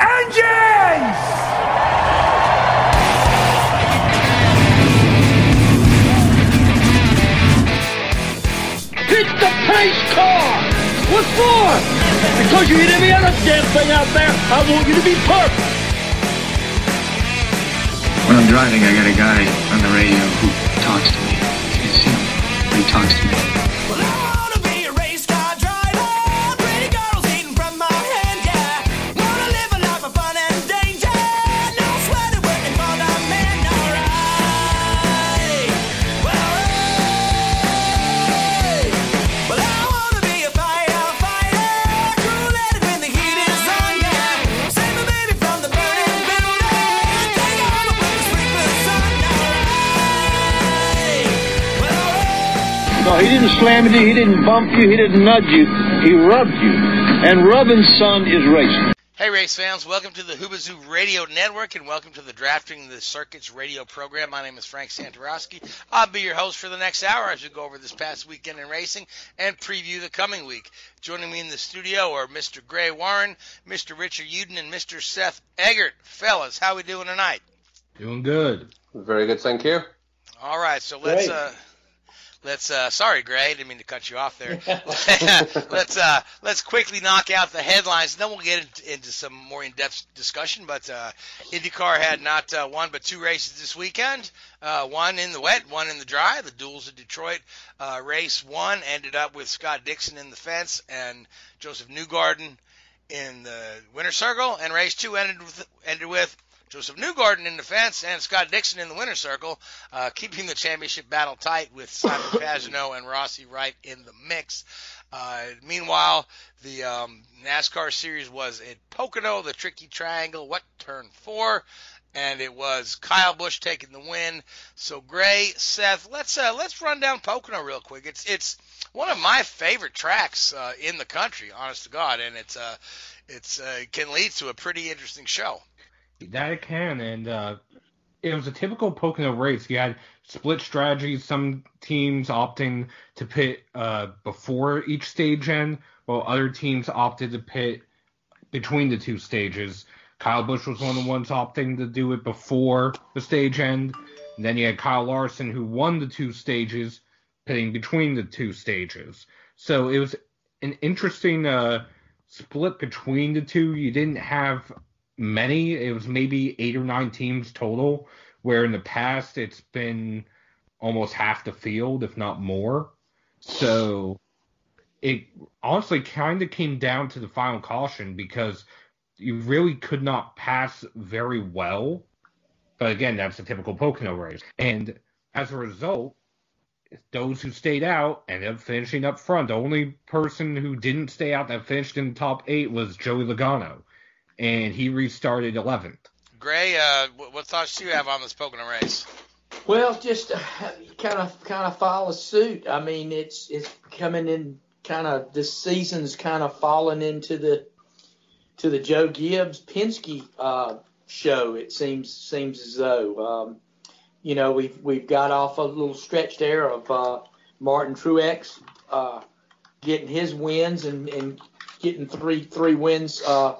engines! Hit the pace car! What for? Because you hit every other damn thing out there. I want you to be perfect. When I'm driving, I got a guy on the radio who talks to me. It's him. He talks to me. He didn't slam you. He didn't bump you. He didn't nudge you. He rubbed you. And rubbing, son, is racing. Hey, race fans, welcome to the Hoobazoo Radio Network and welcome to the Drafting the Circuits radio program. My name is Frank Santoroski. I'll be your host for the next hour as we go over this past weekend in racing and preview the coming week. Joining me in the studio are Mr. Gray Warren, Mr. Richard Youden, and Mr. Seth Eggert. Fellas, how we doing tonight? Doing good. Very good, thank you. All right, so let's Great. uh let's uh sorry Gray, I didn't mean to cut you off there. let's uh let's quickly knock out the headlines and then we'll get into, some more in-depth discussion, but uh IndyCar had not uh, one but two races this weekend. Uh, one in the wet, one in the dry. The duals of Detroit uh, race one ended up with Scott Dixon in the fence and Josef Newgarden in the winner circle, and race two ended with ended with Josef Newgarden in the fence and Scott Dixon in the winner's circle, uh, keeping the championship battle tight with Simon Pagenaud and Rossi right in the mix. Uh, meanwhile, the um, NASCAR series was at Pocono, the tricky triangle, what turn four, and it was Kyle Busch taking the win. So Gray, Seth, let's uh, let's run down Pocono real quick. It's it's one of my favorite tracks uh, in the country, honest to God, and it's uh, it's uh, can lead to a pretty interesting show. That it can, and uh, it was a typical Pocono race. You had split strategies. Some teams opting to pit uh, before each stage end, while other teams opted to pit between the two stages. Kyle Busch was one of the ones opting to do it before the stage end. And then you had Kyle Larson, who won the two stages, pitting between the two stages. So it was an interesting uh, split between the two. You didn't have many. It was maybe eight or nine teams total, where in the past it's been almost half the field, if not more. So it honestly kind of came down to the final caution because you really could not pass very well. But again, that's a typical Pocono race. And as a result, those who stayed out ended up finishing up front. The only person who didn't stay out that finished in the top eight was Joey Logano, and he restarted 11th. Gray, uh, what, what thoughts do you have on this Pocono race? Well, just kind of kind of follow suit. I mean, it's it's coming in kind of this season's kind of falling into the to the Joe Gibbs Penske uh, show. It seems seems as though um, you know we've we've got off a little stretch there of uh, Martin Truex uh, getting his wins and, and getting three three wins uh,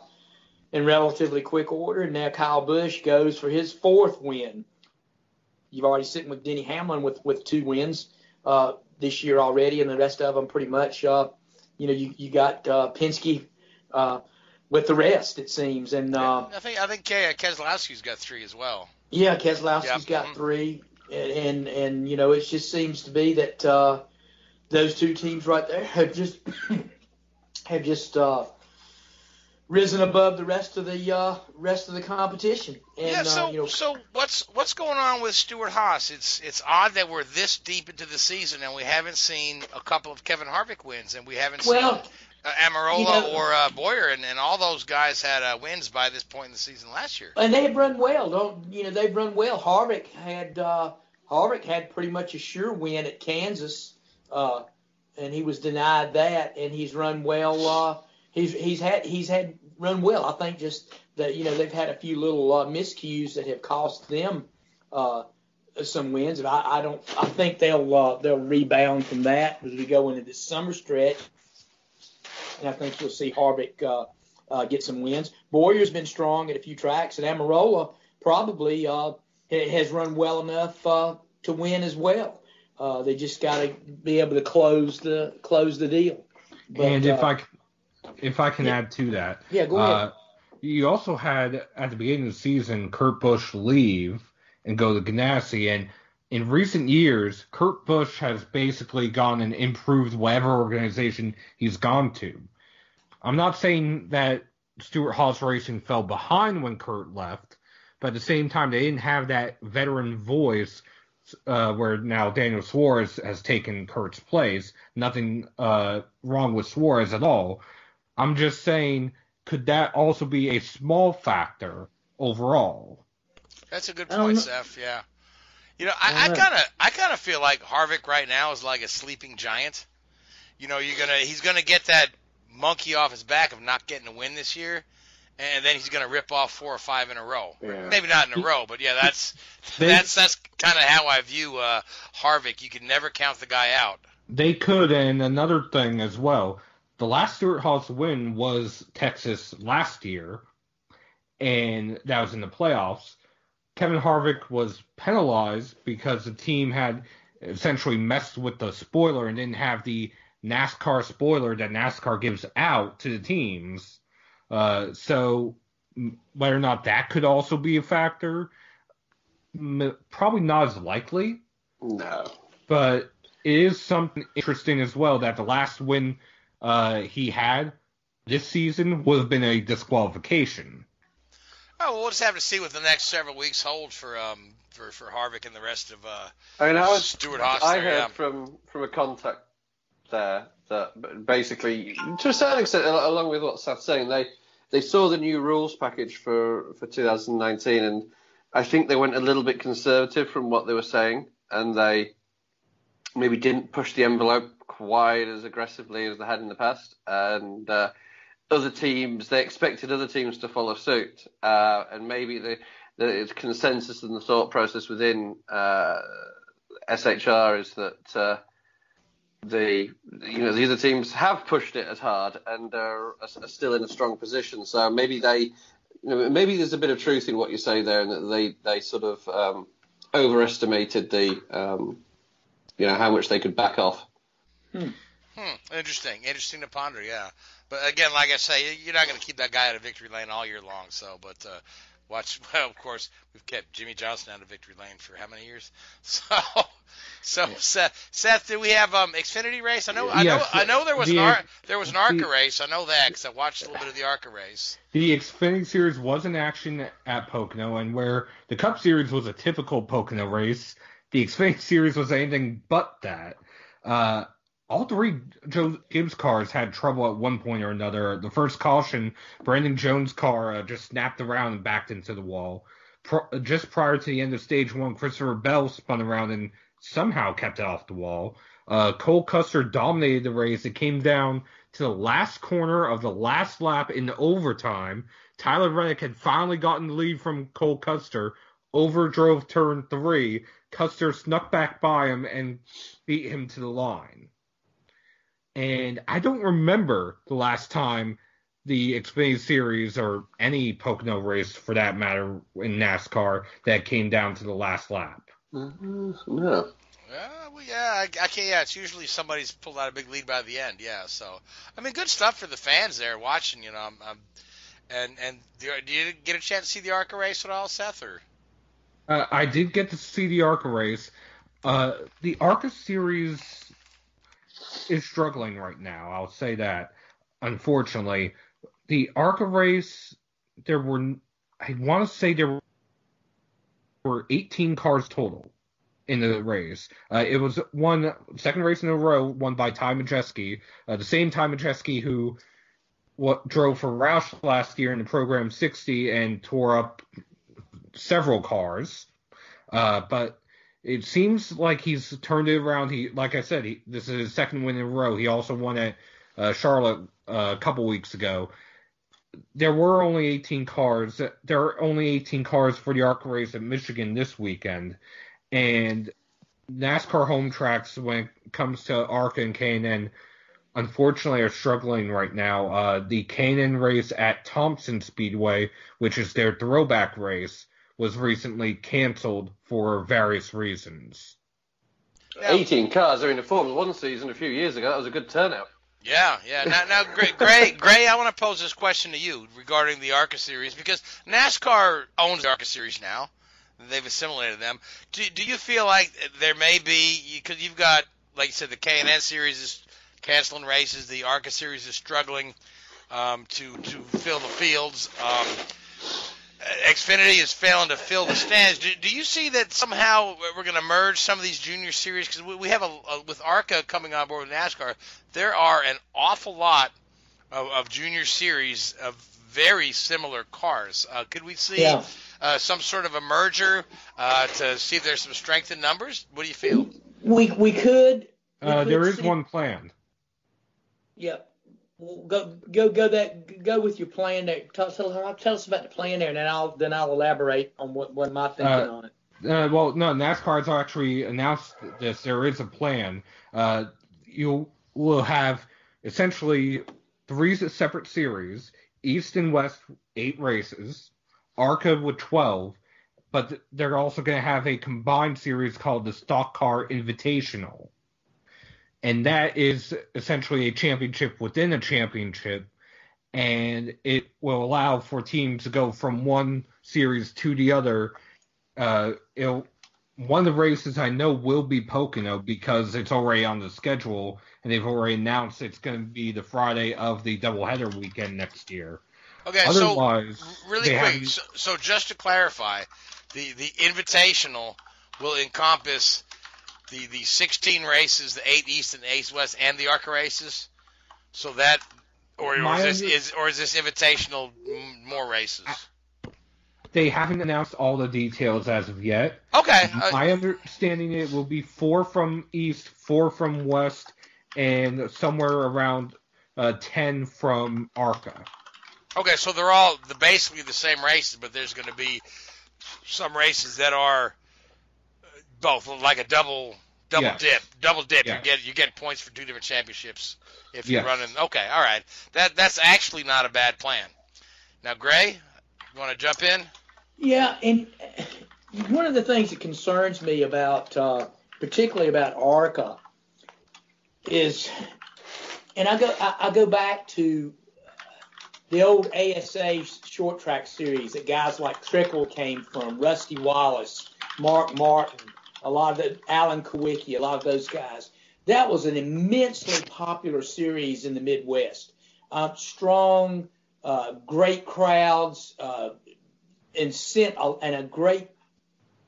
in relatively quick order. And now Kyle Busch goes for his fourth win. You've already sitting with Denny Hamlin with, with two wins uh, this year already, and the rest of them pretty much, uh, you know, you, you got uh, Penske uh, with the rest, it seems. And uh, I think I think Ke- Keselowski's got three as well. yeah, Keselowski's Yep. got three, and, and and you know, it just seems to be that uh, those two teams right there have just have just uh, risen above the rest of the uh, rest of the competition. And yeah. So uh, you know, so what's what's going on with Stewart-Haas? It's it's odd that we're this deep into the season and we haven't seen a couple of Kevin Harvick wins and we haven't well, seen uh, Almirola you know- or uh, Bowyer and, and all those guys had uh, wins by this point in the season last year. And they have run well. Don't you know? They've run well. Harvick had uh, Harvick had pretty much a sure win at Kansas, uh, and he was denied that. And he's run well. Uh, he's he's had he's had run well. I think just that you know they've had a few little uh, miscues that have cost them uh, some wins. And I, I don't. I think they'll uh, they'll rebound from that as we go into this summer stretch. And I think you'll see Harvick uh, uh, get some wins. Bowyer's been strong at a few tracks, and Almirola probably uh, has run well enough uh, to win as well. Uh, they just got to be able to close the close the deal. But, and if uh, I if I can yeah. add to that, yeah, go ahead. uh, you also had at the beginning of the season Kurt Busch leave and go to Ganassi, and in recent years, Kurt Busch has basically gone and improved whatever organization he's gone to. I'm not saying that Stewart-Haas Racing fell behind when Kurt left, but at the same time, they didn't have that veteran voice uh, where now Daniel Suarez has taken Kurt's place. Nothing uh, wrong with Suarez at all. I'm just saying, could that also be a small factor overall? That's a good point, know. Seth. Yeah. You know, I I kind of, I kind of feel like Harvick right now is like a sleeping giant. You know, you're gonna, he's gonna get that monkey off his back of not getting a win this year, and then he's gonna rip off four or five in a row. Yeah. Maybe not in a row, but yeah, that's They- that's that's kind of how I view uh, Harvick. You can never count the guy out. They could, and another thing as well. The last Stewart-Haas win was Texas last year, and that was in the playoffs. Kevin Harvick was penalized because the team had essentially messed with the spoiler and didn't have the NASCAR spoiler that NASCAR gives out to the teams. Uh, so whether or not that could also be a factor, m- probably not as likely No. but it is something interesting as well that the last win uh, he had this season would have been a disqualification. Oh, well, we'll just have to see what the next several weeks hold for um for for Harvick and the rest of uh I mean, I was Stewart-Haas I there, heard yeah. from from a contact there that basically, to a certain extent, along with what Seth's saying, they they saw the new rules package for for 2019, and I think they went a little bit conservative from what they were saying, and they maybe didn't push the envelope quite as aggressively as they had in the past, and. Uh, other teams, they expected other teams to follow suit, uh, and maybe the, the consensus and the thought process within uh, SHR is that uh, the you know the other teams have pushed it as hard and are, are still in a strong position. So maybe they, you know, maybe there's a bit of truth in what you say there, and that they they sort of um, overestimated the um, you know how much they could back off. Hmm, interesting, interesting to ponder. Yeah, but again, like I say, you're not going to keep that guy out of victory lane all year long. So, but uh, watch. Well, of course, we've kept Jimmie Johnson out of victory lane for how many years? So, so Seth, Seth, do we have um Xfinity race? I know, I know, Yes, I know there was the- an Ar- there was an ARCA the- race. I know that because I watched a little bit of the ARCA race. The Xfinity Series was in action at Pocono, and where the Cup Series was a typical Pocono race, the Xfinity Series was anything but that. Uh, all three Joe Gibbs cars had trouble at one point or another. The first caution, Brandon Jones' car uh, just snapped around and backed into the wall. Pro- just prior to the end of stage one, Christopher Bell spun around and somehow kept it off the wall. Uh, Cole Custer dominated the race. It came down to the last corner of the last lap in overtime. Tyler Reddick had finally gotten the lead from Cole Custer, overdrove turn three. Custer snuck back by him and beat him to the line. And I don't remember the last time the Xfinity Series or any Pocono race for that matter in NASCAR that came down to the last lap. Mm-hmm. No. Yeah, well, yeah, I, I can't. Yeah, it's usually somebody's pulled out a big lead by the end. Yeah, so I mean, good stuff for the fans there watching. You know, I'm, I'm, and and do do you get a chance to see the ARCA race at all, Seth? Or Uh, I did get to see the ARCA race. Uh, the ARCA series is struggling right now. I'll say that. Unfortunately, the ARCA race, there were, I want to say there were 18 cars total in the race. Uh, it was one second race in a row won by Ty Majeski, uh, the same Ty Majeski who what drove for Roush last year in the program 60 and tore up several cars. Uh, but it seems like he's turned it around. He, like I said, he, this is his second win in a row. He also won at uh, Charlotte uh, a couple weeks ago. There were only 18 cars. There are only 18 cars for the ARC race at Michigan this weekend, and NASCAR home tracks when it comes to ARC and K&N unfortunately are struggling right now. Uh, the K&N race at Thompson Speedway, which is their throwback race, was recently canceled for various reasons. Now- 18 cars. I mean, the Formula One season a few years ago, that was a good turnout. Yeah, yeah. Now, now, Gray, Gray, Gray, I want to pose this question to you regarding the ARCA series because NASCAR owns the ARCA series now. They've assimilated them. Do, do you feel like there may be because you've got, like you said, the K and N series is canceling races, the ARCA series is struggling um, to to fill the fields. Um, Xfinity is failing to fill the stands. Do, do you see that somehow we're going to merge some of these junior series? Because we, we have a, a with ARCA coming on board with NASCAR, there are an awful lot of, of junior series of very similar cars. Uh, could we see Yeah. uh, some sort of a merger uh, to see if there's some strength in numbers? What do you feel? We we could. we Uh, could there is see- one planned. Yeah. Go go go that go with your plan there. Tell, tell, tell us about the plan there, and then I'll then I'll elaborate on what what my thinking Uh, on it. Uh, well, no, NASCAR has actually announced this. There is a plan. Uh, you will have essentially three separate series: East and West, eight races, ARCA with twelve, but they're also going to have a combined series called the Stock Car Invitational, and that is essentially a championship within a championship, and it will allow for teams to go from one series to the other uh, it'll, one of the races I know will be Pocono because it's already on the schedule and they've already announced it's going to be the Friday of the doubleheader weekend next year. Okay, so really quick. So, so just to clarify, the the invitational will encompass the the 16 races, the eight East and the eight West, and the ARCA races. So that, or, or is this is or is this invitational more races? they haven't announced all the details as of yet. Okay, uh, My understanding it will be four from East, four from West, and somewhere around uh, ten from ARCA. okay. So they're all the basically the same races, but there's going to be some races that are both like a double double Yes. dip, double dip. You get you get points for two different championships if you're Yes. running. Okay, all right. That that's actually not a bad plan. Now, Gray, you want to jump in? Yeah, and uh, one of the things that concerns me about, uh, particularly about ARCA, is, and I go I, I go back to the old ASA short track series that guys like Trickle came from, Rusty Wallace, Mark Martin, a lot of the Alan Kulwicki, a lot of those guys. That was an immensely popular series in the Midwest. Uh, strong, uh, great crowds, uh, and sent a, and a great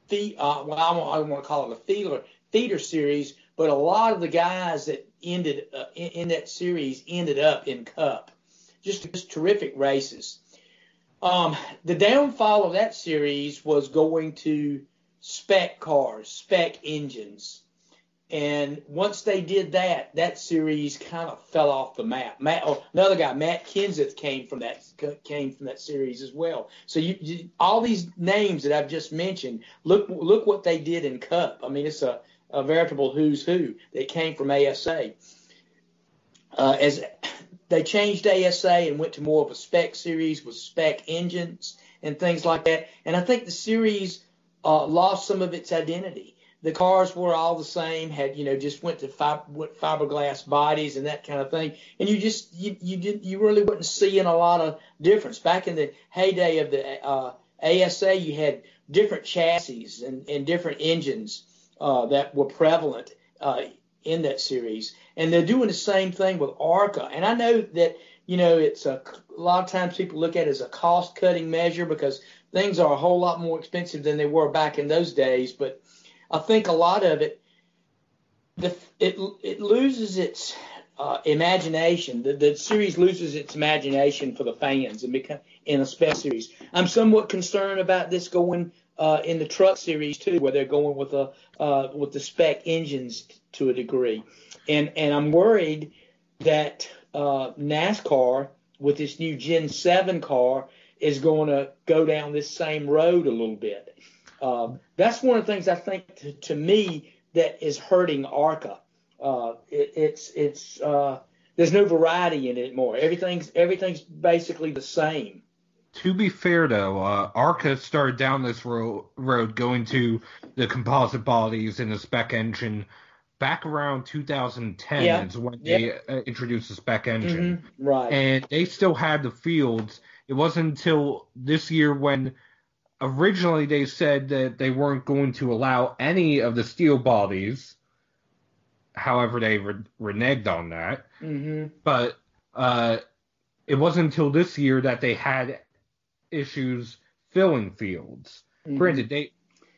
feed. Uh, well, I don't, want to call it a feeder theater series, but a lot of the guys that ended uh, in, in that series ended up in Cup. Just, just terrific races. Um, the downfall of that series was going to spec cars, spec engines. And once they did that, that series kind of fell off the map. Matt, another guy, Matt Kenseth, came from that came from that series as well. So you, you all these names that I've just mentioned, look look what they did in Cup. I mean, it's a, a veritable who's who that came from ASA. Uh, as they changed ASA and went to more of a spec series with spec engines and things like that, and I think the series uh, lost some of its identity the cars were all the same, had you know just went to fib- fiberglass bodies and that kind of thing, and you just you you did you really wasn't seeing a lot of difference. Back in the heyday of the uh, ASA, you had different chassis and, and different engines uh, that were prevalent uh, in that series, and they're doing the same thing with ARCA. And I know that you know it's a, a lot of times people look at it as a cost cutting measure because things are a whole lot more expensive than they were back in those days, but I think a lot of it, the, it it loses its uh, imagination. The, the series loses its imagination for the fans and become in a spec series. I'm somewhat concerned about this going uh, in the truck series too, where they're going with a uh, with the spec engines to a degree, and and I'm worried that uh, NASCAR with this new Gen Seven car is going to go down this same road a little bit. Um, that's one of the things I think to, to me that is hurting ARCA. Uh, it, it's it's uh, there's no variety in it anymore. Everything's everything's basically the same. To be fair, though, uh, ARCA started down this ro- road going to the composite bodies and the spec engine back around 2010 Yeah. is when they uh, introduced the spec engine. Mhm, Right. And they still had the fields. It wasn't until this year when originally they said that they weren't going to allow any of the steel bodies. However, they re- reneged on that. hmm But uh, it wasn't until this year that they had issues filling fields. Granted, they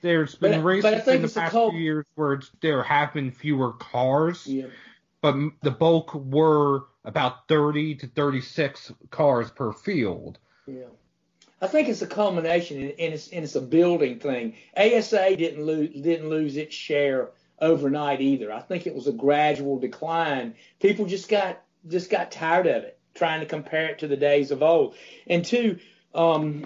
there's been. But- races but in the past cult- few years where it's, there have been fewer cars, Yeah. but the bulk were about 30 to 36 cars per field. Yeah. I think it's a culmination, and and it's, and it's a building thing. ASA didn't lose didn't lose its share overnight either. I think it was a gradual decline. People just got just got tired of it, trying to compare it to the days of old. And two, um,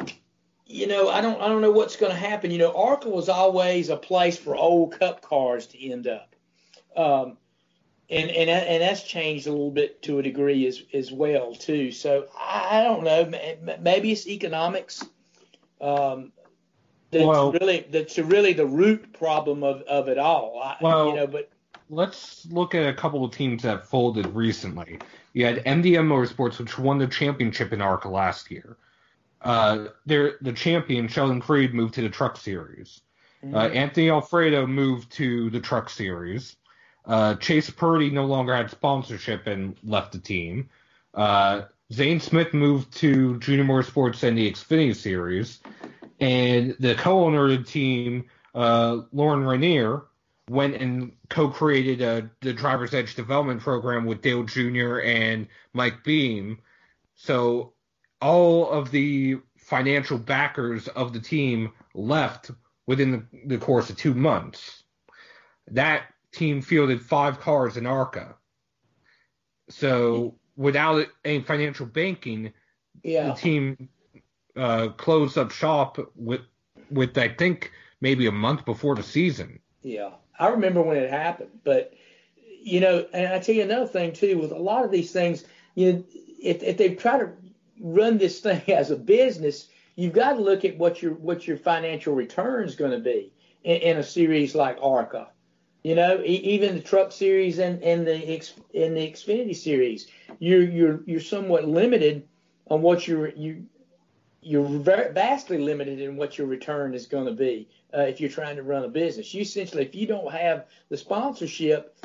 you know, I don't I don't know what's going to happen. You know, ARCA was always a place for old cup cars to end up. Um, and and and that's changed a little bit to a degree as as well too. So I, I don't know. Ma- ma- Maybe it's economics. Um, that's Well- really that's really the root problem of, of it all. I, Well- you know, but Let's look at a couple of teams that folded recently. You had MDM Motorsports, which won the championship in ARCA last year. Uh, the champion, Sheldon Creed, moved to the Truck Series. Uh, Anthony Alfredo moved to the Truck Series. Uh, Chase Purdy no longer had sponsorship and left the team. Uh, Zane Smith moved to Junior Motorsports and the Xfinity Series. And the co-owner of the team, uh, Lorin Ranier, went and co-created uh, the Driver's Edge Development Program with Dale Jr. and Mike Beam. So all of the financial backers of the team left within the, the course of two months. That team fielded five cars in ARCA. So without any financial banking, yeah, the team uh, closed up shop with with I think maybe a month before the season. Yeah, I remember when it happened, but you know, and I tell you another thing too, with a lot of these things, you know, if if they try to run this thing as a business, you've got to look at what your what your financial return is going to be in, in a series like ARCA. You know, e- even the Truck Series and, and the X, and the Xfinity Series, you're you're you're somewhat limited on what your you you're very vastly limited in what your return is going to be uh, if you're trying to run a business. You essentially, if you don't have the sponsorship,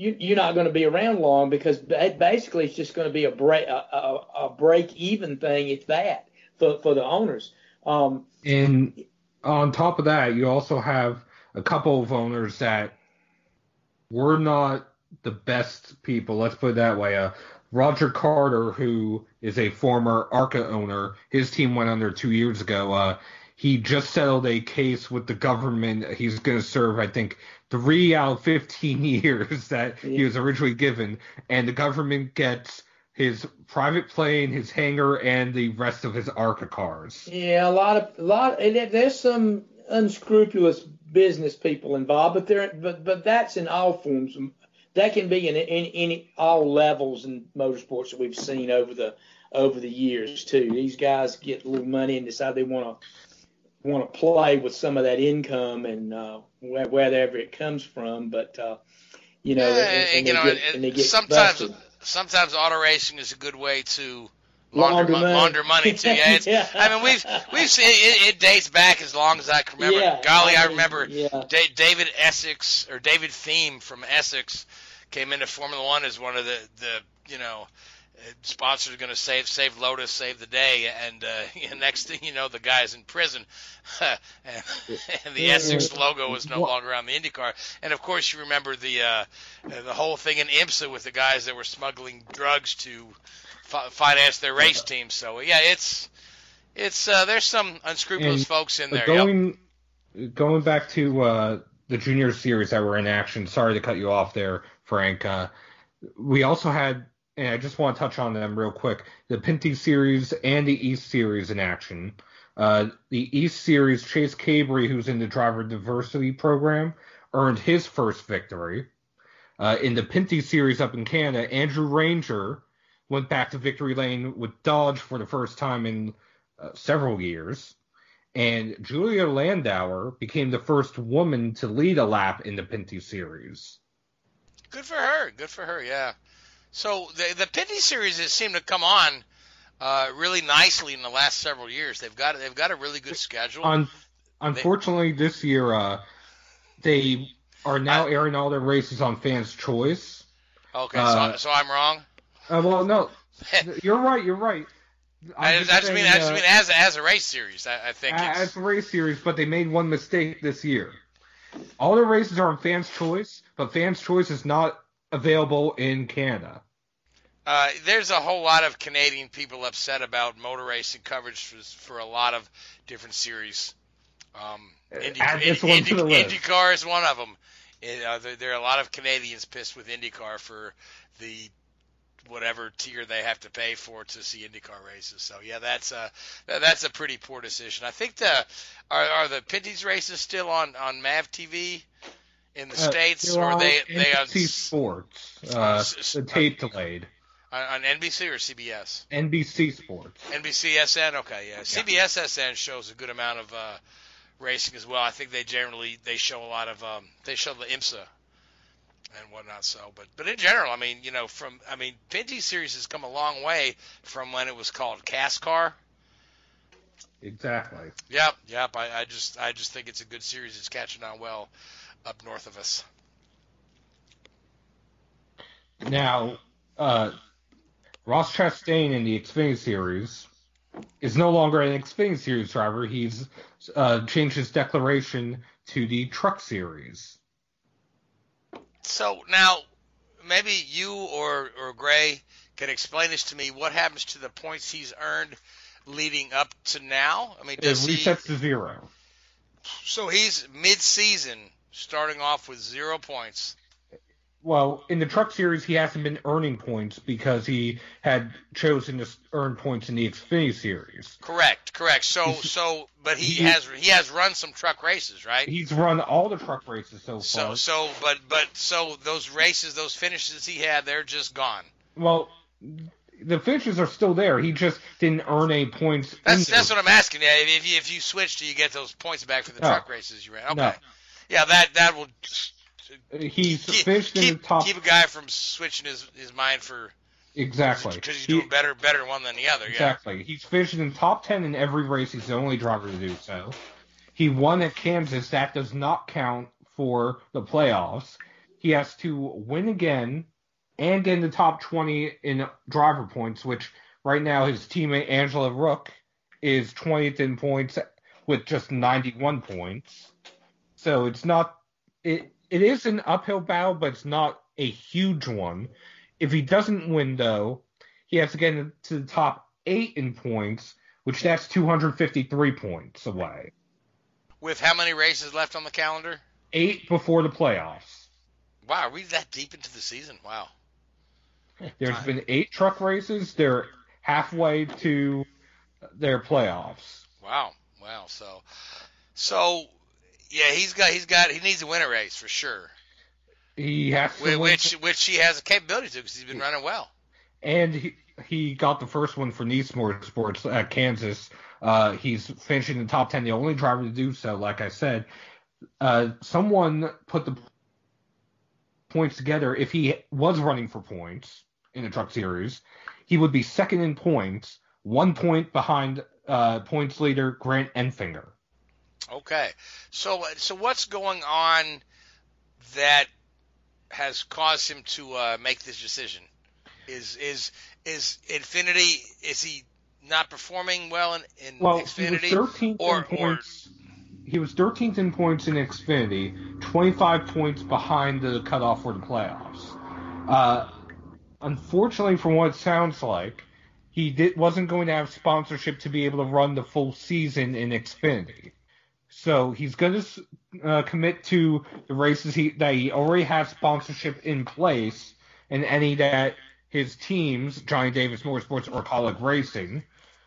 you, you're not going to be around long because basically it's just going to be a break a, a, a break even thing. It's that for for the owners. Um, And on top of that, you also have a couple of owners that were not the best people. Let's put it that way. Uh, Roger Carter, who is a former ARCA owner, his team went under two years ago. Uh, he just settled a case with the government. He's going to serve, I think, three out of 15 years that he was originally given. And the government gets his private plane, his hangar, and the rest of his ARCA cars. Yeah, a lot of a lot. And there's some unscrupulous business people involved, but there, but but that's in all forms. That can be in in, in all levels in motorsports that we've seen over the over the years too. These guys get a little money and decide they want to want to play with some of that income and uh, where, wherever it comes from. But uh, you know, Yeah, and, and you they know, get, and- and sometimes busted. sometimes auto racing is a good way to launder, Launder money. launder money too. Yeah, Yeah. I mean we've we've seen it, it dates back as long as I can remember. Yeah, Golly, I I remember yeah. Da- David Essex or David Thiem from Essex came into Formula One as one of the the you know sponsors are going to save save Lotus, save the day, and uh, next thing you know, the guy's in prison, and, and the Essex logo is no longer on the IndyCar. And of course, you remember the uh, the whole thing in IMSA with the guys that were smuggling drugs to fi- finance their race teams. So yeah, it's it's uh, there's some unscrupulous And folks in there. Yep. Going going back to uh, the junior series that were in action. Sorry to cut you off there, Frank. Uh, we also had, and I just want to touch on them real quick, the Pinty series and the East series in action. Uh, the East series, Chase Cabre, who's in the driver diversity program, earned his first victory. Uh, in the Pinty series up in Canada, Andrew Ranger went back to victory lane with Dodge for the first time in uh, several years. And Julia Landauer became the first woman to lead a lap in the Pinty series. Good for her. Good for her. Yeah. So the the Pinty series has seemed to come on uh, really nicely in the last several years. They've got they've got a really good schedule. Un- unfortunately, this year uh, they are now airing all their races on Fans Choice. okay, uh, so so I'm wrong. Uh, well, no, you're right. You're right. I, just, I just mean I just uh, mean as a, as a race series. I, I think as it's, a race series, but they made one mistake this year. All the races are on Fans Choice, but Fans Choice is not available in Canada. uh, there's a whole lot of Canadian people upset about motor racing coverage for, for a lot of different series. Um, Indy, this one Indy. IndyCar is one of them. It, uh, there, there are a lot of Canadians pissed with IndyCar for the whatever tier they have to pay for to see IndyCar races. So yeah, that's a that's a pretty poor decision. I think the are, are the Pinty's races still on on Mav TV in the Uh, states or they they on, NBC Sports, uh, S- s- the tape delayed. on on NBC or CBS? NBC Sports. NBCSN. Okay, yeah. CBSSN shows a good amount of uh, racing as well. I think they generally they show a lot of um, they show the IMSA and whatnot. So, but but in general, I mean, you know, from I mean, Pinty series has come a long way from when it was called CASCAR. Exactly. Yep, yep. I, I just I just think it's a good series. It's catching on well up north of us. Now, uh, Ross Chastain in the Xfinity Series is no longer an Xfinity Series driver. He's uh, changed his declaration to the Truck Series. So now, maybe you or or Gray can explain this to me. What happens to the points he's earned leading up to now? I mean, It does he? resets to zero. So he's mid-season, starting off with zero points. Well, in the Truck Series, he hasn't been earning points because he had chosen to earn points in the Xfinity Series. Correct, correct. So so, but he he- has he has run some truck races, right? He's run all the truck races so So far. so, so, but but so those races, those finishes he had, they're just gone. Well, the finishes are still there. He just didn't earn any points. That's that's what I'm asking. Yeah, if you if you switch, do you get those points back for the No. truck races you ran? Okay. No. Yeah, that that will He's keep, finished in the top. keep a guy from switching his his mind for exactly. because he's He- doing better better one than the other. Yeah. Exactly. He's finished in the top 10 in every race. He's the only driver to do so. He won at Kansas. That does not count for the playoffs. He has to win again and get in the top 20 in driver points, which right now his teammate Angela Ruch is 20th in points with just 91 points. So it's not it it is an uphill battle, but it's not a huge one. If he doesn't win though, he has to get into the top eight in points, which that's 253 points away. With how many races left on the calendar? Eight before the playoffs. Wow, are we that deep into the season? Wow. There's Time. been eight truck races. They're halfway to their playoffs. Wow. Wow. So so yeah, he's got he's got he needs to win a race for sure. He has to Whi- win, Which which he has a capability to because he's been running well. and he, he got the first one for Nice Sports at Kansas. Uh, he's finishing in the top 10, the only driver to do so, like I said. Uh, someone put the points together. If he was running for points in the Truck Series, he would be second in points, one point behind uh, points leader Grant Enfinger. Okay. So so what's going on that has caused him to uh, make this decision? Is is is Infinity is he not performing well in, in Well, he was 13th or- in points. He was 13th in points in Xfinity, 25 points behind the cutoff for the playoffs. Uh, unfortunately, from what it sounds like, he did, wasn't going to have sponsorship to be able to run the full season in Xfinity. So he's going to uh, commit to the races he, that he already has sponsorship in place, and any that his teams, Johnny Davis Motorsports or Kaulig Racing,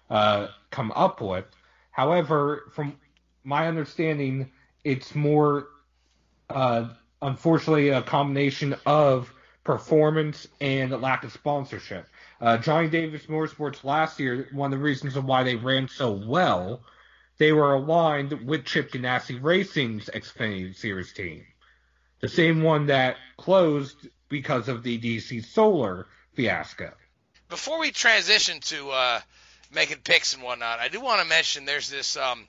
uh, come up with. However, from my understanding, it's more uh, unfortunately a combination of performance and lack of sponsorship. Uh, Johnny Davis Motorsports last year, one of the reasons of why they ran so well, they were aligned with Chip Ganassi Racing's Xfinity Series team, the same one that closed because of the DC Solar fiasco. Before we transition to uh, making picks and whatnot, I do want to mention there's this um,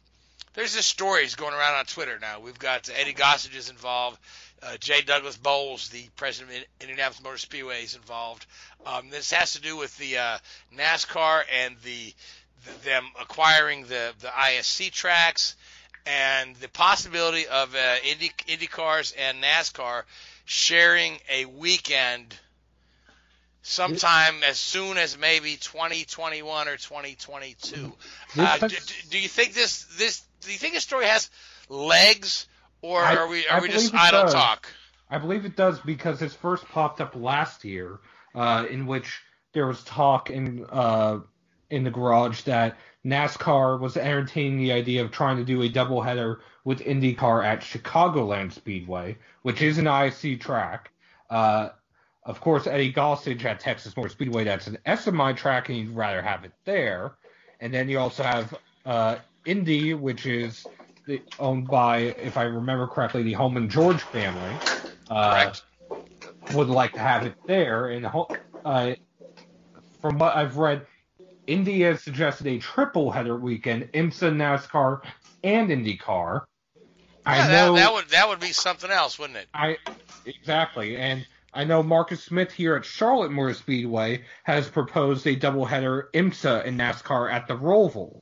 there's this stories going around on Twitter now. We've got Eddie Gossage is involved. Uh, J. Douglas Boles, the president of Indianapolis Motor Speedway, is involved. Um, this has to do with the uh, NASCAR and the them acquiring the the ISC tracks and the possibility of uh, Indy Indy cars and NASCAR sharing a weekend sometime as soon as maybe 2021 or 2022. Uh, do, do you think this this do you think this story has legs, or I- are we I are we just it idle does. talk? I believe it does because this first popped up last year, uh, in which there was talk in uh, in the garage that NASCAR was entertaining the idea of trying to do a doubleheader with IndyCar at Chicagoland Speedway, which is an IC track. Uh, of course, Eddie Gossage at Texas Motor Speedway, that's an SMI track, and you'd rather have it there. And then you also have uh, Indy, which is the, owned by, if I remember correctly, the Hulman George family. Uh, would like to have it there. And uh, from what I've read, Indy has suggested a triple header weekend: IMSA, NASCAR, and IndyCar. I Yeah, know that, that would that would be something else, wouldn't it? I exactly, and I know Marcus Smith here at Charlotte Motor Speedway has proposed a doubleheader IMSA and NASCAR at the Roval.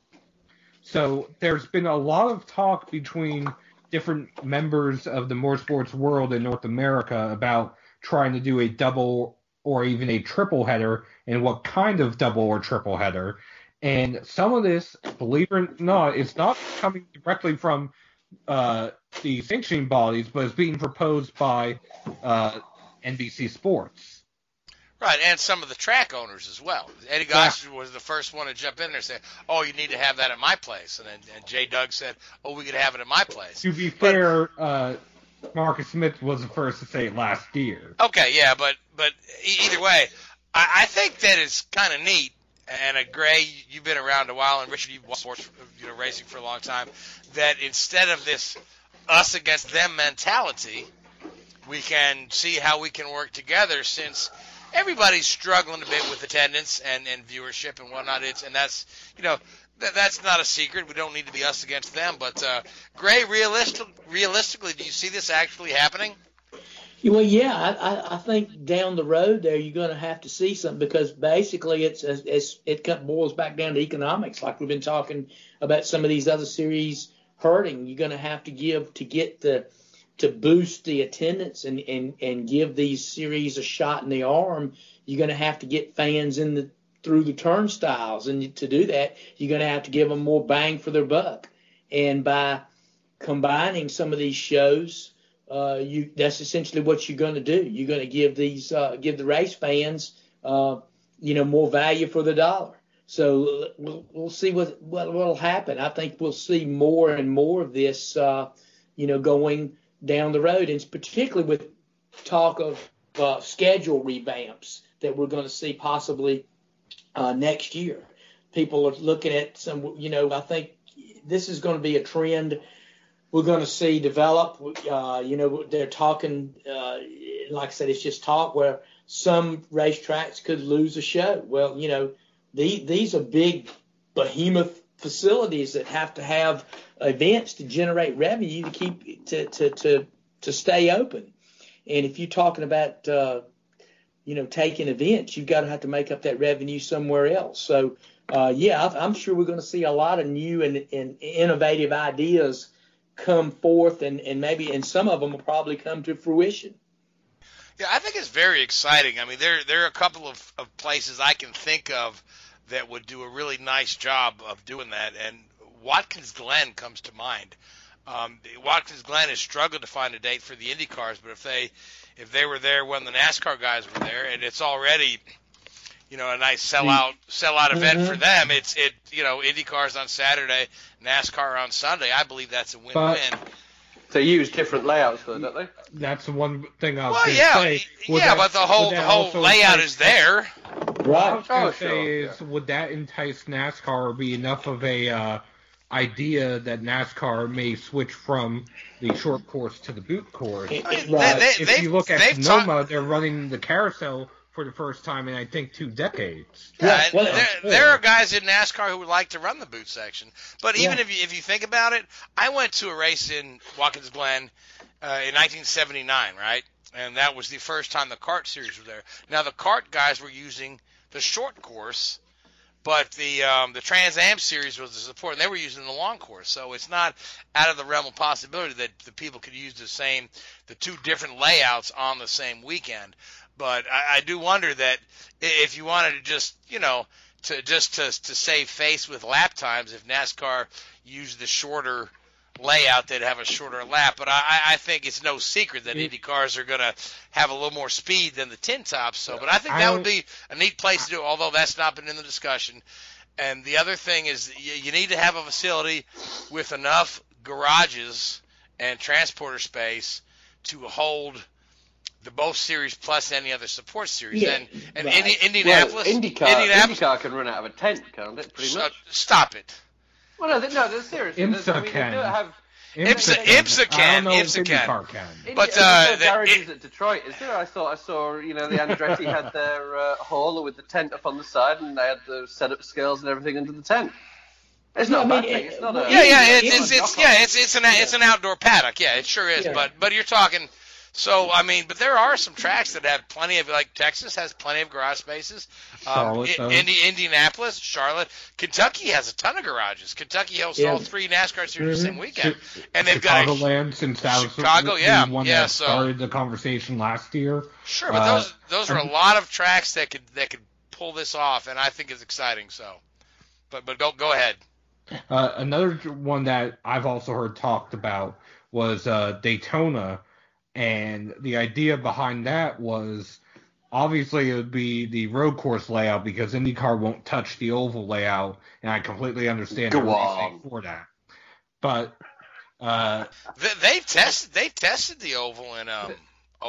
So there's been a lot of talk between different members of the motorsports world in North America about trying to do a double or even a triple header and what kind of double or triple header. And some of this, believe it or not, it's not coming directly from uh, the sanctioning bodies, but it's being proposed by uh, NBC Sports. Right, and some of the track owners as well. Eddie Gossage was the first one to jump in there and say, "Oh, you need to have that at my place," and then and Jay Doug said, "Oh, we could have it at my place." To be fair, uh, Marcus Smith was the first to say it last year. Okay, yeah, but but either way, I, I think that it's kind of neat. And uh, Gray, you've been around a while, and Richard, you've watched sports, you know, racing for a long time. That instead of this us against them mentality, we can see how we can work together. Since everybody's struggling a bit with attendance and, and viewership and whatnot, it's and that's you know that, that's not a secret. We don't need to be us against them. But uh, Gray, realistic, realistically, do you see this actually happening? Well, yeah, I, I, think down the road there you're going to have to see something because basically it's, it's it boils back down to economics, like we've been talking about some of these other series hurting. You're going to have to give to get the to boost the attendance and and and give these series a shot in the arm. You're going to have to get fans in the through the turnstiles, and to do that, you're going to have to give them more bang for their buck. And by combining some of these shows uh, you that's essentially what you're going to do. You're going to give these uh, give the race fans uh, you know more value for the dollar. So we'll, we'll see what what will happen. I think we'll see more and more of this uh, you know going down the road, and particularly with talk of uh, schedule revamps that we're going to see possibly uh, next year. People are looking at some you know I think this is going to be a trend we're going to see develop. Uh, you know, they're talking, uh, like I said, it's just talk where some racetracks could lose a show. Well, you know, the, these are big behemoth facilities that have to have events to generate revenue to keep to to to, to stay open. And if you're talking about uh, you know taking events, you've got to have to make up that revenue somewhere else. So uh, yeah, I'm sure we're going to see a lot of new and, and innovative ideas come forth and, and maybe and some of them will probably come to fruition. Yeah, I think it's very exciting. I mean, there there are a couple of, of places I can think of that would do a really nice job of doing that, and Watkins Glen comes to mind. Um, Watkins Glen has struggled to find a date for the Indy cars, but if they if they were there when the NASCAR guys were there, and it's already you know a nice sellout sellout event for them, it's it you know Indy cars on Saturday, NASCAR on Sunday. I believe that's a win-win. They use different layouts though, don't they? That's the one thing I was Well, yeah, say. Would yeah, that- but the whole the whole layout entice- is there. What I was Right. going Oh, to say sure, is, would that entice NASCAR or be enough of a uh, idea that NASCAR may switch from the short course to the boot course? It- I it- mean, right. they- if you look at they've Sonoma, they're running the carousel for the first time in I think two decades. Yeah, Right, well, there, there are guys in NASCAR who would like to run the boot section, but even Yeah. if you if you think about it, I went to a race in Watkins Glen uh, in 1979, right? And that was the first time the CART series was there. Now the CART guys were using the short course, but the um, the Trans Am series was the support, and they were using the long course. So it's not out of the realm of possibility that the people could use the same, the two different layouts on the same weekend. But I, I do wonder that if you wanted to just, you know, to just to to save face with lap times, if NASCAR used the shorter layout, they'd have a shorter lap. But I, I- think it's no secret that Indy cars are going to have a little more speed than the tin tops. So, but I think that would be a neat place to do. Although that's not been in the discussion. And the other thing is you, you need to have a facility with enough garages and transporter space to hold the both series plus any other support series. Yeah, and and right. Indi- Indianapolis, well, IndyCar, Indianapolis, IndyCar can run out of a tent, can't it? Pretty s- much. stop it. Well, no, no, they're seriously. there's- IMSA I mean, can. do have. IMSA- can. IMSA I can, don't know if IMSA can. Can. But, Indy- uh, the- no garages it- at Detroit, is there? I thought I saw, you know, the Andretti had their uh, hauler with the tent up on the side, and they had the setup scales and everything under the tent. It's Yeah, not I a bad mean, thing. it- It's not well, a. Yeah, yeah, it's, it's, it's yeah, it's it's an it's an outdoor paddock. Yeah, it sure is. Yeah. But but you're talking. So I mean, but there are some tracks that have plenty of like Texas has plenty of garage spaces. Um, Charlotte Indi- Indianapolis, Charlotte, Kentucky has a ton of garages. Kentucky hosts Yeah. all three NASCAR series the same Mhm. weekend, Chi- and they've got a, Chicagoland, since that was Chicago, the yeah, one yeah, that so- started the conversation last year. sure, but uh, those those are a lot of tracks that could that could pull this off, and I think it's exciting. So, but but go go ahead. Uh, another one that I've also heard talked about was uh, Daytona, and the idea behind that was obviously it would be the road course layout because IndyCar won't touch the oval layout, and I completely understand the reasoning for that. But uh, They, they tested they tested the oval in um.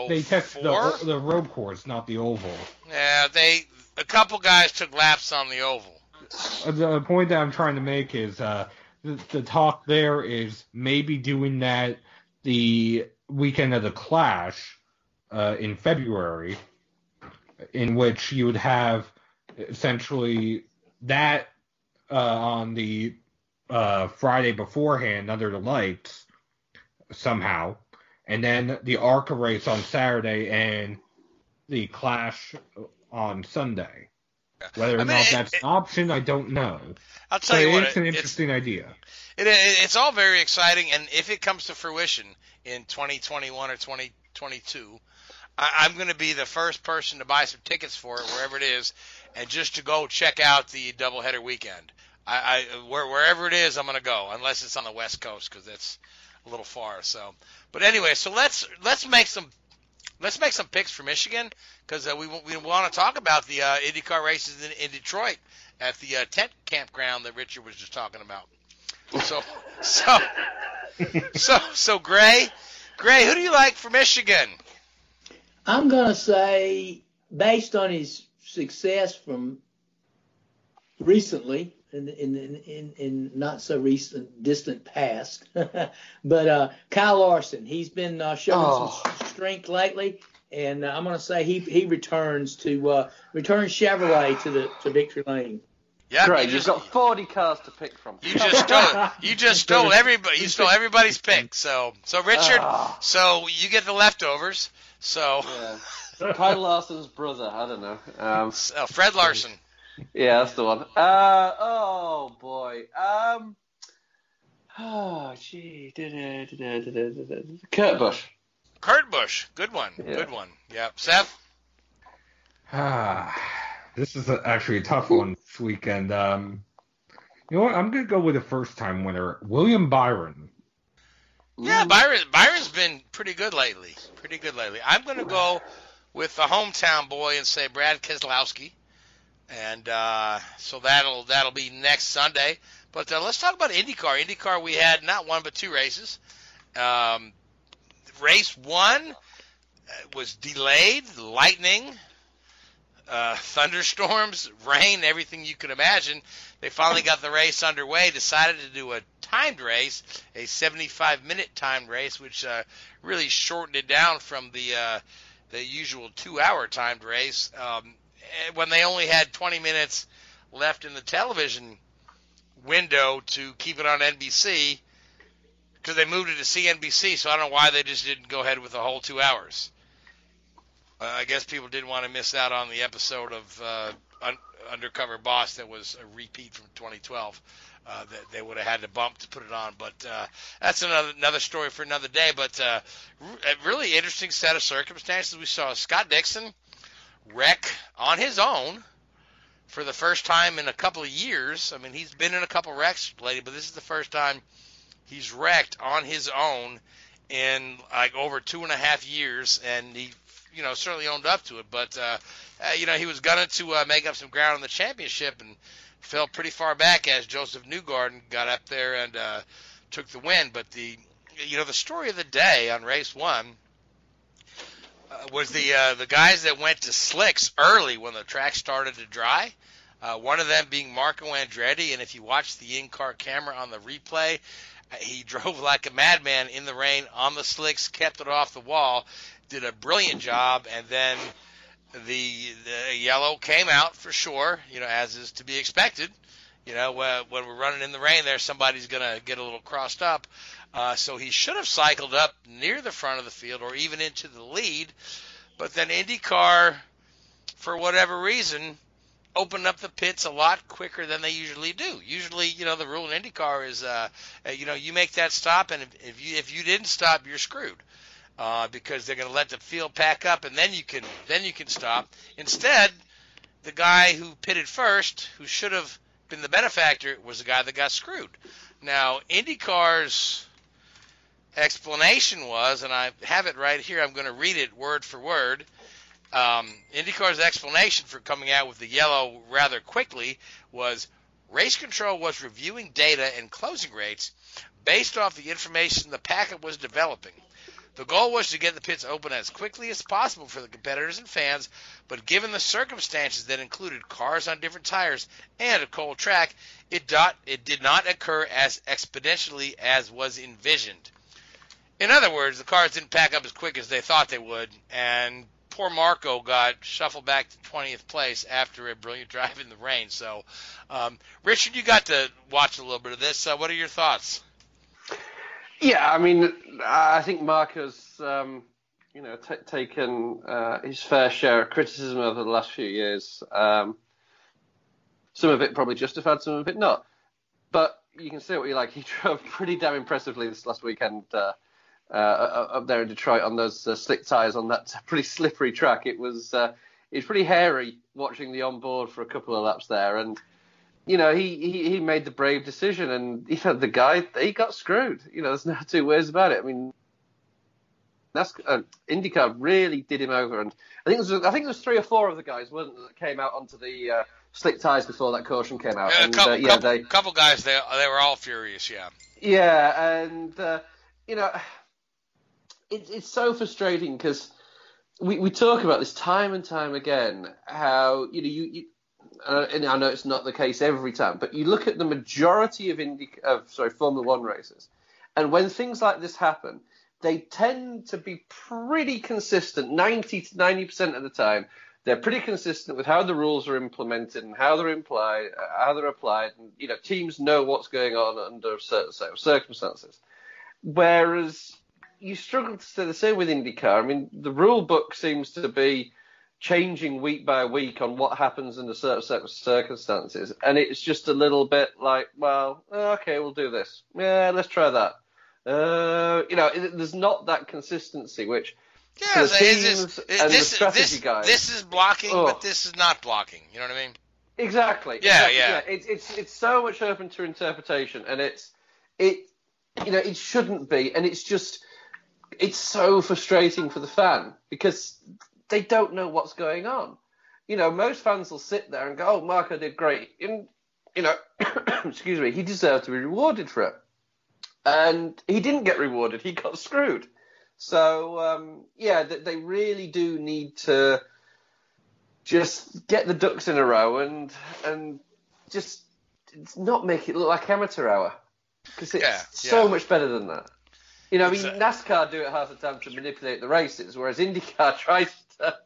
they tested the, the road course, not the oval. Yeah, they a couple guys took laps on the oval. Uh, The point that I'm trying to make is uh, the, the talk there is maybe doing that the weekend of the Clash uh, in February, in which you would have essentially that uh, on the uh, Friday beforehand under the lights somehow, and then the ARCA race on Saturday and the Clash on Sunday. Whether or I mean, not that's it- an option, I don't know. I'll tell you what, it's an it- it's, interesting idea. it, it, it's all very exciting, and if it comes to fruition in 2021 or 2022, I, I'm going to be the first person to buy some tickets for it, wherever it is, and just to go check out the doubleheader weekend. I, I where, wherever it is, I'm going to go, unless it's on the West Coast, because that's a little far. So, but anyway, so let's let's make some let's make some picks for Michigan because uh, we we want to talk about the uh, IndyCar races in, in Detroit at the uh, tent campground that Richard was just talking about. So so so so Gray, Gray, who do you like for Michigan? I'm gonna say, based on his success from recently, in in in, in, in not so recent distant past, but uh, Kyle Larson, he's been uh, showing Oh. some strength lately, and uh, I'm gonna say he he returns to uh, returns Chevrolet to the to victory lane. Yeah, Great, you you've just, got 40 cars to pick from. you just stole you just stole everybody you stole everybody's pick. So so Richard, Ah. so you get the leftovers. So Yeah. Kyle Larson's brother, I don't know. Um, uh, Fred Larson. Yeah, that's the one. Uh, oh boy. Um, oh gee. Kurt Busch. Kurt Busch, good one, Yeah. good one. Yep. Seth. Ah, this is a, actually a tough one this weekend. Um, you know what? I'm gonna go with a first-time winner, William Byron. Yeah, Byron Byron's been pretty good lately. Pretty good lately. I'm going to go with the hometown boy and say Brad Keselowski, and uh, so that'll that'll be next Sunday. But uh, let's talk about IndyCar. IndyCar, we had not one but two races, Um, race one uh, was delayed, lightning, uh, thunderstorms, rain, everything you could imagine. They finally got the race underway, decided to do a timed race, a 75 minute timed race, which uh, really shortened it down from the uh, the usual two hour timed race. Um, when they only had 20 minutes left in the television window to keep it on NBC because they moved it to CNBC. So I don't know why they just didn't go ahead with the whole two hours. Uh, I guess people didn't want to miss out on the episode of uh, Un- Undercover Boss that was a repeat from 2012. Uh, that they would have had to bump to put it on, but uh, that's another another story for another day. But uh, a really interesting set of circumstances. We saw Scott Dixon wreck on his own for the first time in a couple of years. I mean, he's been in a couple wrecks lately, but this is the first time he's wrecked on his own in like over two and a half years, and he, you know, certainly owned up to it. But uh, uh, you know, he was gunning to uh, make up some ground in the championship and fell pretty far back as Josef Newgarden got up there and uh, took the win. But the, you know, the story of the day on race one uh, was the uh, the guys that went to slicks early when the track started to dry. Uh, one of them being Marco Andretti, and if you watch the in-car camera on the replay, uh, he drove like a madman in the rain on the slicks, kept it off the wall, did a brilliant job, and then the, the yellow came out for sure, you know, as is to be expected. You know, uh, when we're running in the rain there, somebody's going to get a little crossed up. Uh, so he should have cycled up near the front of the field or even into the lead. But then IndyCar, for whatever reason, opened up the pits a lot quicker than they usually do. Usually, you know, the rule in IndyCar is, uh, uh, you know, you make that stop, and if, if you if you didn't stop, you're screwed uh, because they're going to let the field pack up, and then you can then you can stop. Instead, the guy who pitted first, who should have been the benefactor, was the guy that got screwed. Now, IndyCar's explanation was, and I have it right here. I'm going to read it word for word. Um, IndyCar's explanation for coming out with the yellow rather quickly was race control was reviewing data and closing rates based off the information the packet was developing. The goal was to get the pits open as quickly as possible for the competitors and fans, but given the circumstances that included cars on different tires and a cold track, it, dot, it did not occur as exponentially as was envisioned. In other words, the cars didn't pack up as quick as they thought they would, and poor Marco got shuffled back to 20th place after a brilliant drive in the rain. So, um, Richard, you got to watch a little bit of this. Uh, what are your thoughts? Yeah, I mean, I think Marco's, um, you know, t- taken uh, his fair share of criticism over the last few years. Um, some of it probably justified, some of it not. But you can see what you like. He drove pretty damn impressively this last weekend uh, uh, up there in Detroit on those uh, slick tires on that pretty slippery track. It was uh, it was pretty hairy watching the onboard for a couple of laps there, and you know he, he, he made the brave decision, and you know the guy he got screwed. You know, there's no two ways about it. I mean, that's uh, IndyCar really did him over, and I think there was, I think there was three or four of the guys wasn't that came out onto the uh, slick tires before that caution came out. a and, couple, uh, yeah, couple, they couple guys, they they were all furious. Yeah. yeah, and uh, you know, it, it's so frustrating because we, we talk about this time and time again. How you know you, you uh, and I know it's not the case every time, but you look at the majority of Indy of sorry Formula One races, and when things like this happen, they tend to be pretty consistent, ninety to ninety percent of the time. They're pretty consistent with how the rules are implemented and how they're implied, uh, how they're applied, and you know teams know what's going on under certain circumstances. Whereas you struggle to say the same with IndyCar. I mean, the rule book seems to be changing week by week on what happens under certain set of circumstances, and it's just a little bit like, well, okay, we'll do this. Yeah, let's try that. Uh, you know, it, there's not that consistency, which Yeah, the teams it's- and the this, strategy this, guys. this is blocking, Oh. but this is not blocking. You know what I mean? Exactly. Yeah, exactly, yeah. It's it's it's so much open to interpretation, and it's it you know it shouldn't be, and it's just it's so frustrating for the fan because they don't know what's going on. You know, most fans will sit there and go, "Oh, Marco did great," and you know, excuse me, he deserved to be rewarded for it. and he didn't get rewarded. He got screwed. So um, yeah, they, they really do need to just get the ducks in a row and and just not make it look like amateur hour because it's Yeah, so yeah. much better than that. You know, I mean, NASCAR do it half the time to manipulate the races, whereas IndyCar tries to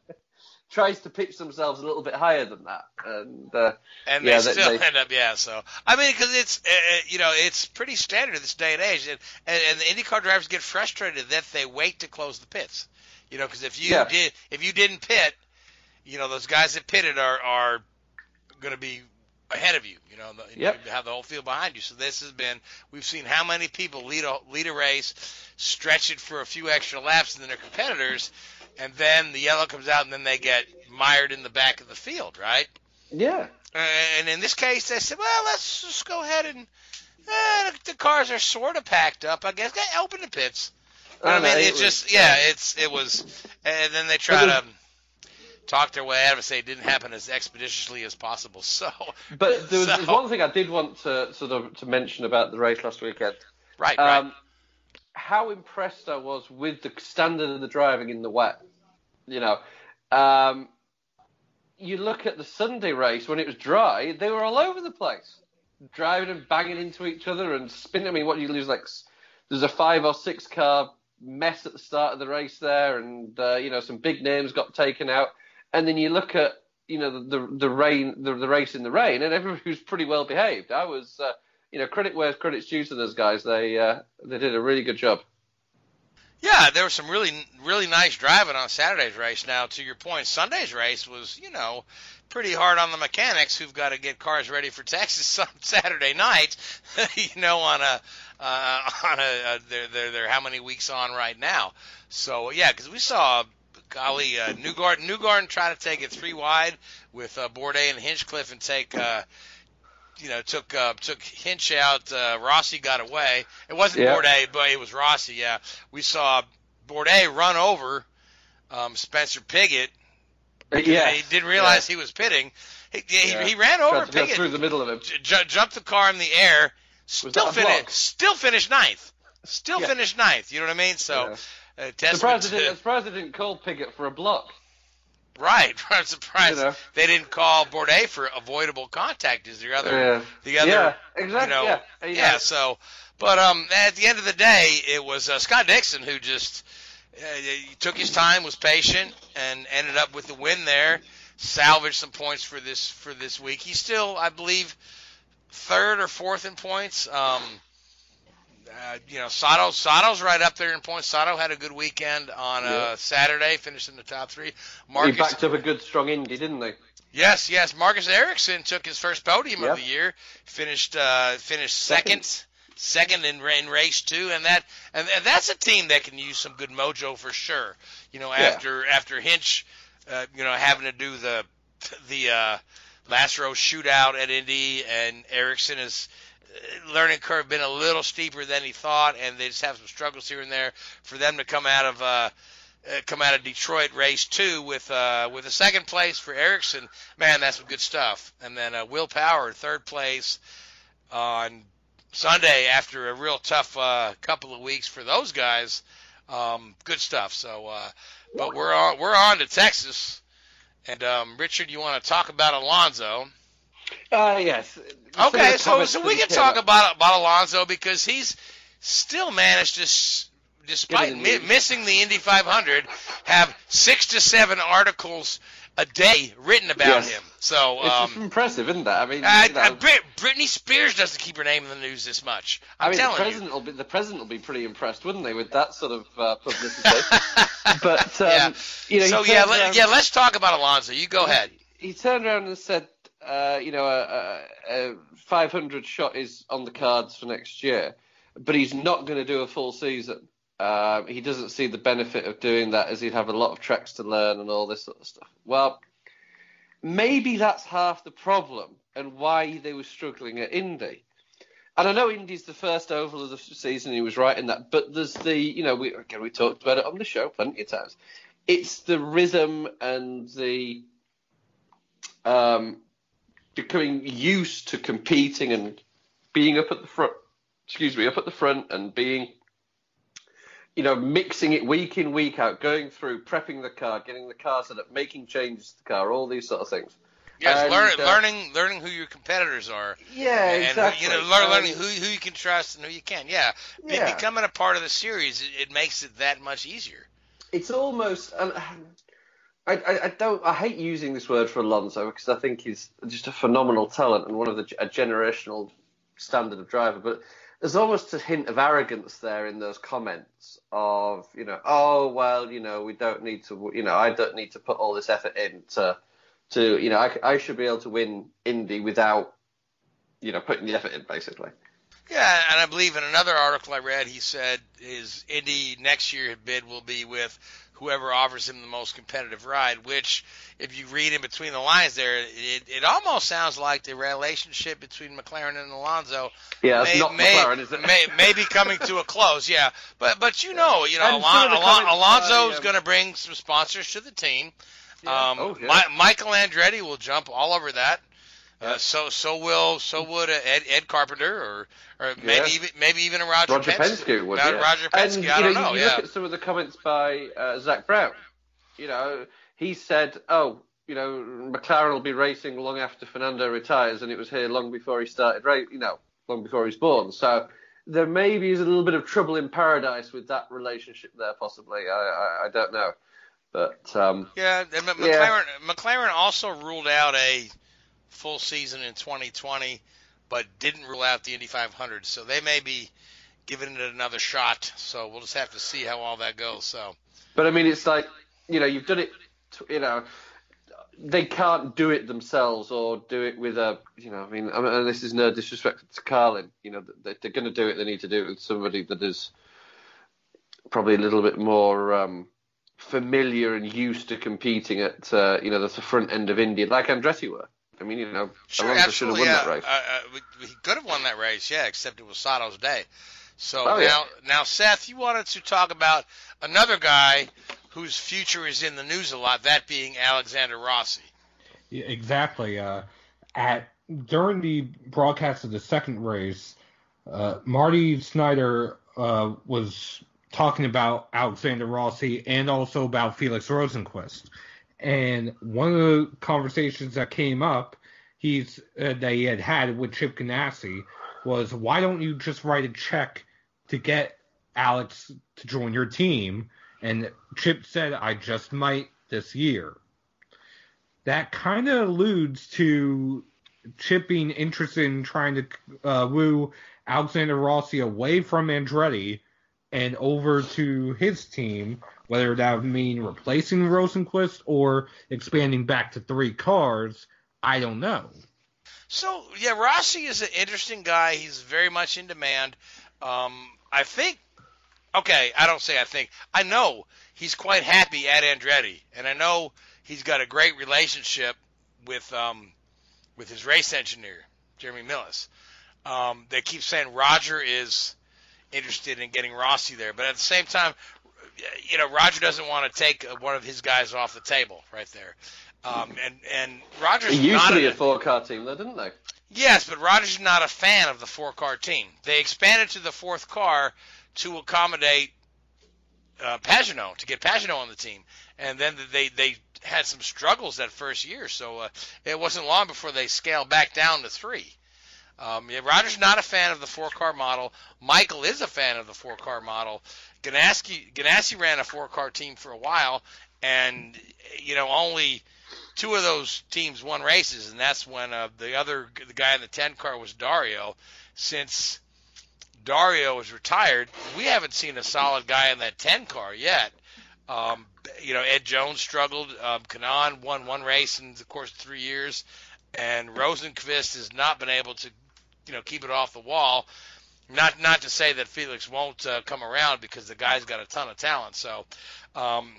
tries to pitch themselves a little bit higher than that. And uh, and Yeah, they still they- end up yeah so i mean because it's uh, uh, you know it's pretty standard in this day and age and, and, and the indycar drivers get frustrated that they wait to close the pits you know because if you Yeah. did if you didn't pit you know those guys that pitted are are going to be ahead of you you know the, Yep. you have the whole field behind you so this has been we've seen how many people lead a lead a race stretch it for a few extra laps than their competitors and then the yellow comes out and then they get mired in the back of the field right yeah, uh, and in this case, they said, well, let's just go ahead and uh, the cars are sort of packed up. I guess open the pits. I I, know, mean, it was- just yeah, it's it was, and then they try to talk their way out of it, say it didn't happen as expeditiously as possible. So but there was, So- there's one thing I did want to sort of to mention about the race last weekend. right, right, Um, how impressed I was with the standard of the driving in the wet. You know, um, you look at the Sunday race when it was dry, they were all over the place, driving and banging into each other and spinning. I mean, what do you lose? Like, there's a five or six car mess at the start of the race there, and uh, you know some big names got taken out. And then you look at you know the the, rain, the, the race in the rain, and everybody was pretty well behaved. I was. Uh, you know, credit where credit's due to those guys. They uh, they did a really good job. yeah, there was some really really nice driving on Saturday's race. Now, to your point, Sunday's race was you know pretty hard on the mechanics who've got to get cars ready for Texas on Saturday night. you know, on a uh, on a uh, they're they're they're how many weeks on right now? So yeah, because we saw. Golly, uh, Newgarden, Newgarden try to take it three wide with uh, Bourdais and Hinchcliffe and take, uh, you know, took uh, took Hinch out. Uh, Rossi got away. It wasn't Yeah. Bourdais, but it was Rossi. Yeah, we saw Bourdais run over um, Spencer Pigot. Yeah, he didn't realize he was pitting. He, he, Yeah. he ran over Tried go Pigot, through the middle of him. j- jumped the car in the air, still finished, still finished ninth, still Yeah. finished ninth. You know what I mean? So, uh, testament Surprised they, to- surprised they didn't call Pigot for a block. Right. I'm surprised You know. they didn't call Bourdais for avoidable contact. Is the other Yeah. the other yeah, exactly. you know, yeah, yeah. yeah. So, but um, at the end of the day, it was uh, Scott Dixon who just uh, took his time, was patient, and ended up with the win there. Salvaged some points for this for this week. He's still, I believe, third or fourth in points. Um, uh, you know, Sato Sato's right up there in points. Sato had a good weekend on uh, Yeah. Saturday, finished in the top three. He backed up a good strong Indy, didn't they? Yes, yes. Marcus Ericsson took his first podium of the year. Finished uh, finished second, second in, in race two, and that and, and that's a team that can use some good mojo for sure. You know, Yeah. after after Hinch, uh, you know, having to do the the uh, last row shootout at Indy, and Ericsson is learning curve been a little steeper than he thought, and they just have some struggles here and there. For them to come out of uh, uh, come out of Detroit race two with uh, with a second place for Ericsson, man, that's some good stuff. And then uh, Will Power third place on Sunday after a real tough uh, couple of weeks for those guys. Um, good stuff. So, uh, but we're on we're on to Texas, and um, Richard, you want to talk about Alonso? Uh, yes. Okay, so so we can talk about about Alonso because he's still managed to, despite Get in the mi- missing the Indy 500, have six to seven articles a day written about Yes. him. So. It's Um, just impressive, isn't that? I mean, I, you know, I Britney Spears doesn't keep her name in the news this much. I'm I mean, the telling president will be the president will be pretty impressed, wouldn't they, with that sort of uh, publicity? you. but um, yeah. you know, so yeah, let, yeah, let's talk about Alonso. You go ahead. he turned around and said, uh, you know, a, a, a 500 shot is on the cards for next year, but he's not going to do a full season. Um, he doesn't see the benefit of doing that as he'd have a lot of tracks to learn and all this sort of stuff. Well, maybe that's half the problem and why they were struggling at Indy. And I know Indy's the first oval of the season. He was right in that, but there's the, you know, we again we talked about it on the show plenty of times. It's the rhythm and the um, becoming used to competing and being up at the front excuse me, up at the front and being, you know, mixing it week in, week out, going through, prepping the car, getting the car set up, making changes to the car, all these sort of things. Yes, And, learn, uh, learning learning who your competitors are. Yeah, and exactly. you know, learn, Um, learning who who you can trust and who you can. Yeah, Be- Yeah. becoming a part of the series, it, it makes it that much easier. it's almost and I, I, I don't I hate using this word for Alonso because I think he's just a phenomenal talent and one of the a generational standard of driver but there's almost a hint of arrogance there in those comments of you know oh well you know we don't need to you know I don't need to put all this effort in to to you know I, I should be able to win Indy without you know putting the effort in basically. Yeah, and I believe in another article I read, he said his Indy next year bid will be with whoever offers him the most competitive ride. Which, if you read in between the lines there, it, it almost sounds like the relationship between McLaren and Alonso yeah may, not may, McLaren is it may, may be coming to a close. Yeah, but but you know, you know, Alon, Alon, Alonso's by, um, going to bring some sponsors to the team. Yeah. Um, Oh, yeah. Mi- Michael Andretti will jump all over that. Uh, so so will so would uh, Ed Ed Carpenter or or maybe Yeah. even maybe even a Roger, Roger Penske. Penske would, yeah. Roger Penske, And, I don't know, know. You yeah. look at some of the comments by uh, Zak Brown. You know, he said, "Oh, you know, McLaren will be racing long after Fernando retires, and it was here long before he started race. You know, long before he was born. So there maybe is a little bit of trouble in paradise with that relationship there, possibly. I, I, I don't know, but um, Yeah, and M- Yeah. McLaren McLaren also ruled out a full season in 2020, but didn't rule out the Indy 500. So they may be giving it another shot. So we'll just have to see how all that goes. So But I mean, it's like you know, you've done it. You know, they can't do it themselves or do it with a. You know, I mean, I mean and this is no disrespect to Carlin. You know, they, they're going to do it. They need to do it with somebody that is probably a little bit more um, familiar and used to competing at uh, you know the front end of India, like Andretti were. I mean, you know, sure, Alonso should have won yeah. that race. Uh, uh, he could have won that race, yeah, except it was Sato's day. So Oh, now, yeah. now, Seth, you wanted to talk about another guy whose future is in the news a lot, that being Alexander Rossi. Yeah, exactly. Uh, at during the broadcast of the second race, uh, Marty Snider uh, was talking about Alexander Rossi and also about Felix Rosenqvist. And one of the conversations that came up, he's uh, that he had had with Chip Ganassi was, why don't you just write a check to get Alex to join your team? And Chip said, I just might this year that kind of alludes to Chip being interested in trying to uh, woo Alexander Rossi away from Andretti and over to his team, whether that would mean replacing Rosenqvist or expanding back to three cars. I don't know. So yeah, Rossi is an interesting guy. He's very much in demand. Um, I think. Okay, I don't say I think. I know he's quite happy at Andretti, and I know he's got a great relationship with um, with his race engineer, Jeremy Milless. Um, they keep saying Roger is interested in getting Rossi there, but at the same time, you know, Roger doesn't want to take one of his guys off the table right there. Um, and and Roger's It used to be a- a four-car team, though, didn't they? Yes, but Rogers not a fan of the four car team. They expanded to the fourth car to accommodate uh, Pagenaud to get Pagenaud on the team, and then they they had some struggles that first year. So uh, it wasn't long before they scaled back down to three. Um, yeah, Rogers not a fan of the four car model. Michael is a fan of the four car model. Ganassi ran a four car team for a while, and you know only two of those teams won races, and that's when uh, the other the guy in the ten car was Dario. Since Dario was retired, we haven't seen a solid guy in that ten car yet. Um, you know, Ed Jones struggled. Um, Kanaan won one race in the course of three years, and Rosenqvist has not been able to, you know, keep it off the wall. Not not to say that Felix won't uh, come around because the guy's got a ton of talent. So um,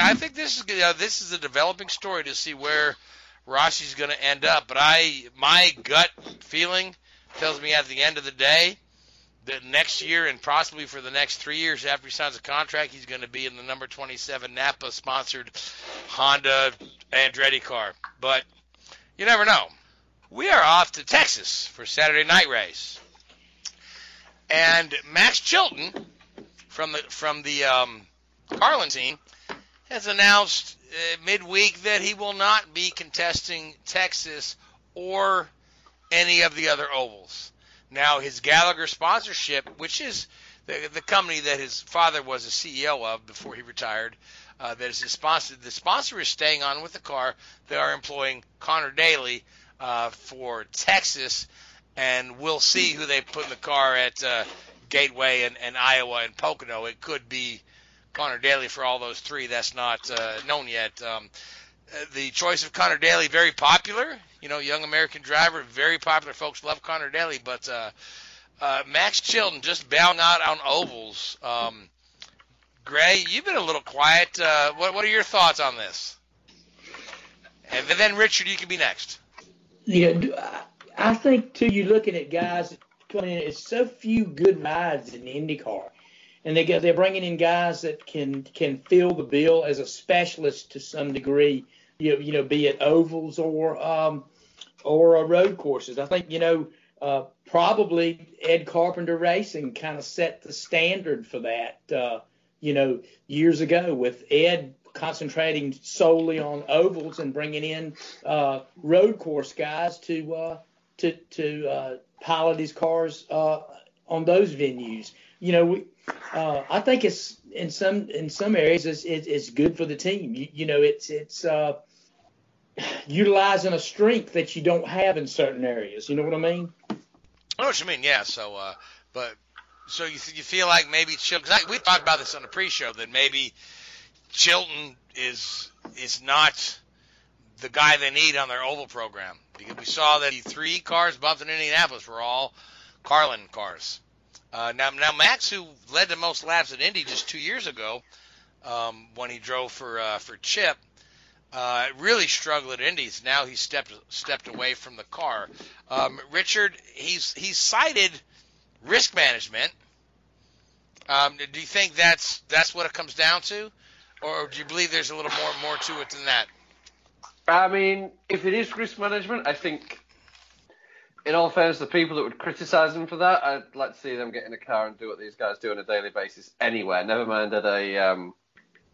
I think this is uh, this is a developing story to see where Rossi's going to end up. But I my gut feeling tells me at the end of the day that next year and possibly for the next three years after he signs a contract, he's going to be in the number 27 Napa sponsored Honda Andretti car. But you never know. We are off to Texas for Saturday night race. And Max Chilton from the from the um, Carlin team has announced uh, midweek that he will not be contesting Texas or any of the other ovals. Now, his Gallagher sponsorship, which is the, the company that his father was a CEO of before he retired, uh, that is his sponsor. The sponsor is staying on with the car. They are employing Connor Daly uh, for Texas, and we'll see who they put in the car at uh, Gateway and, and Iowa and Pocono. It could be Connor Daly for all those three. That's not uh, known yet. Um, the choice of Connor Daly very popular. You know, young American driver, very popular. Folks love Connor Daly, but uh, uh, Max Chilton just bowing out on ovals. Um, Gray, you've been a little quiet. Uh, what, what are your thoughts on this? And then Richard, you can be next. Yeah, I- think too. You're looking at guys coming in. It's so few good rides in IndyCar, and they they're bringing in guys that can can fill the bill as a specialist to some degree. You know, you know, be it ovals or um, or uh, road courses. I think you know uh, probably Ed Carpenter Racing kind of set the standard for that. Uh, you know, years ago with Ed concentrating solely on ovals and bringing in uh, road course guys to uh, to to uh, pilot his cars uh, on those venues. You know, we, uh, I think it's in some in some areas it's, it's, it's good for the team. You, you know, it's it's uh, utilizing a strength that you don't have in certain areas. You know what I mean? I know what you mean, yeah. So, uh, but so you you feel like maybe Chilton? We talked about this on the pre-show that maybe Chilton is is not the guy they need on their oval program because we saw that the three cars bumped in Indianapolis were all Carlin cars. Uh, now, now Max, who led the most laps at Indy just two years ago, um, when he drove for uh, for Chip, uh, really struggled at Indies. Now he stepped stepped away from the car. Um, Richard, he's he's cited risk management. Um, do you think that's that's what it comes down to, or do you believe there's a little more more to it than that? I mean, if it is risk management, I think, in all fairness, the people that would criticise him for that, I'd like to see them get in a car and do what these guys do on a daily basis anywhere. Never mind at a, um,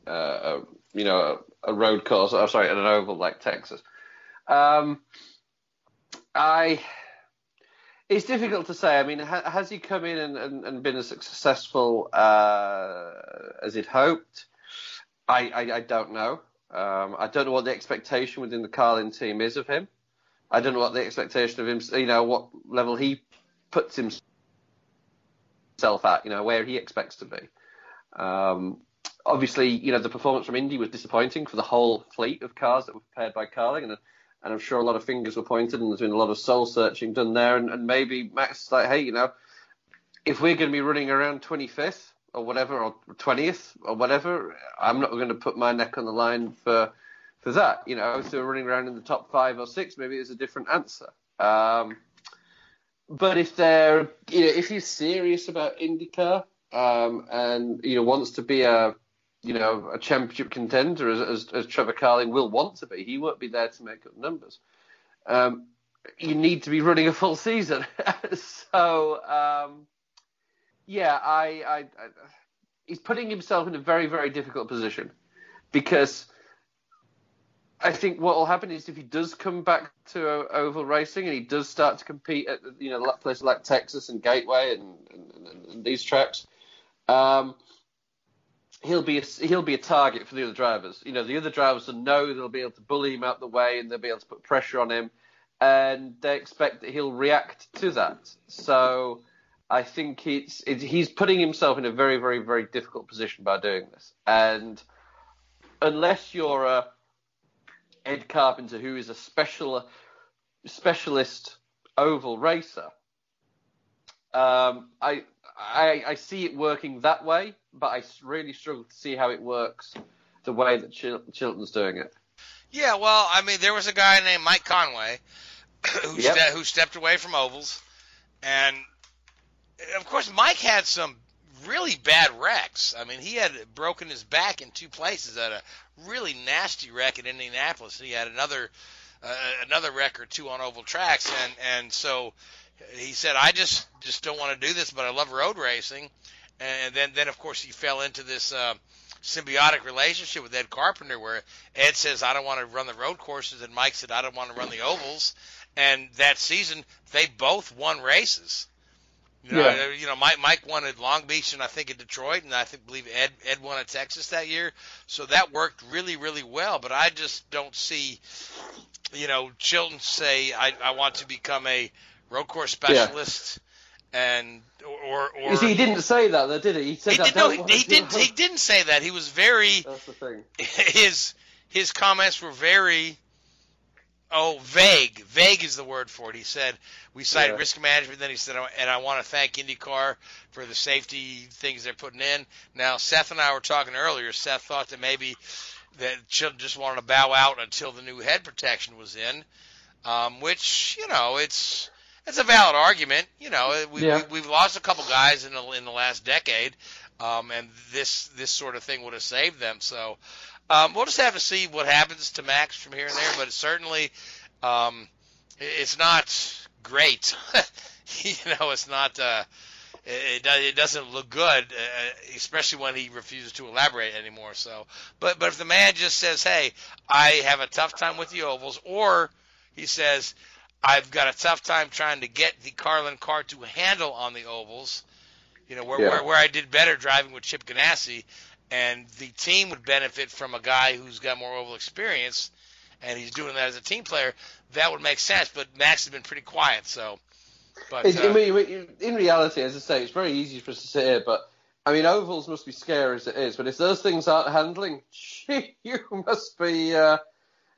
uh, you know, a, a road course. Oh, sorry, at an oval like Texas. Um, I. It's difficult to say. I mean, ha, has he come in and, and, and been as successful uh, as he'd hoped? I, I, I don't know. Um, I don't know what the expectation within the Carlin team is of him. I don't know what the expectation of him, you know, what level he puts himself at, you know, where he expects to be. Um, obviously, you know, the performance from Indy was disappointing for the whole fleet of cars that were prepared by Carlin, and, and I'm sure a lot of fingers were pointed, and there's been a lot of soul searching done there, and, and maybe Max is like, hey, you know, if we're going to be running around 25th or whatever, or 20th or whatever, I'm not going to put my neck on the line for for that. You know, if they're running around in the top five or six, maybe it's a different answer. Um, but if they're, you know, if he's serious about IndyCar um, and you know wants to be a, you know, a championship contender as, as, as Trevor Carlin will want to be, he won't be there to make up numbers. Um, you need to be running a full season. so, um, yeah, I, I, I, he's putting himself in a very, very difficult position because I think what will happen is if he does come back to oval racing and he does start to compete at you know places like Texas and Gateway and, and, and, these tracks, um, he'll be a, he'll be a target for the other drivers. You know, the other drivers will know they'll be able to bully him out the way and they'll be able to put pressure on him, and they expect that he'll react to that. So I think it's, it's he's putting himself in a very very very difficult position by doing this, and unless you're a Ed Carpenter, who is a special specialist oval racer. Um, I, I I see it working that way, but I really struggle to see how it works the way that Chil- Chilton's doing it. Yeah, well, I mean, there was a guy named Mike Conway who Yep. ste- who stepped away from ovals, and of course, Mike had some really bad wrecks. I mean, he had broken his back in two places at a really nasty wreck in Indianapolis. He had another uh, another wreck or two on oval tracks, and and so he said, I just just don't want to do this, but I love road racing. And then, then of course, he fell into this uh, symbiotic relationship with Ed Carpenter, where Ed says, "I don't want to run the road courses," and Mike said, "I don't want to run the ovals." And that season, they both won races. You know, Yeah. you know, Mike Mike won at Long Beach and I think at Detroit, and I think believe Ed Ed won at Texas that year. So that worked really really well. But I just don't see, you know, Chilton say I I want to become a road course specialist, and or or You see, he didn't say that, though, did he? He said, he "I did, no, he, he to do did he didn't say that. He was very That's the thing. his his comments were very oh vague. Vague is the word for it. He said we cited Yeah. risk management. Then he said, and I want to thank IndyCar for the safety things they're putting in. Now Seth and I were talking earlier. Seth thought that maybe that Chilton just wanted to bow out until the new head protection was in, um, which you know it's. It's a valid argument, you know. We, Yeah. we, we've lost a couple guys in the in the last decade, um, and this this sort of thing would have saved them. So um, we'll just have to see what happens to Max from here and there, but it's certainly um, it's not great. you know, it's not. Uh, it, it does- it doesn't look good, uh, especially when he refuses to elaborate anymore. So, but but if the man just says, "Hey, I have a tough time with the ovals," or he says, "I've got a tough time trying to get the Carlin car to handle on the ovals," you know, where Yeah. where, where I did better driving with Chip Ganassi, and the team would benefit from a guy who's got more oval experience, and he's doing that as a team player. That would make sense. But Max has been pretty quiet, so. But uh, I mean, in reality, as I say, it's very easy for us to sit here, but I mean, ovals must be scary as it is. But if those things aren't handling, gee, you must be, uh,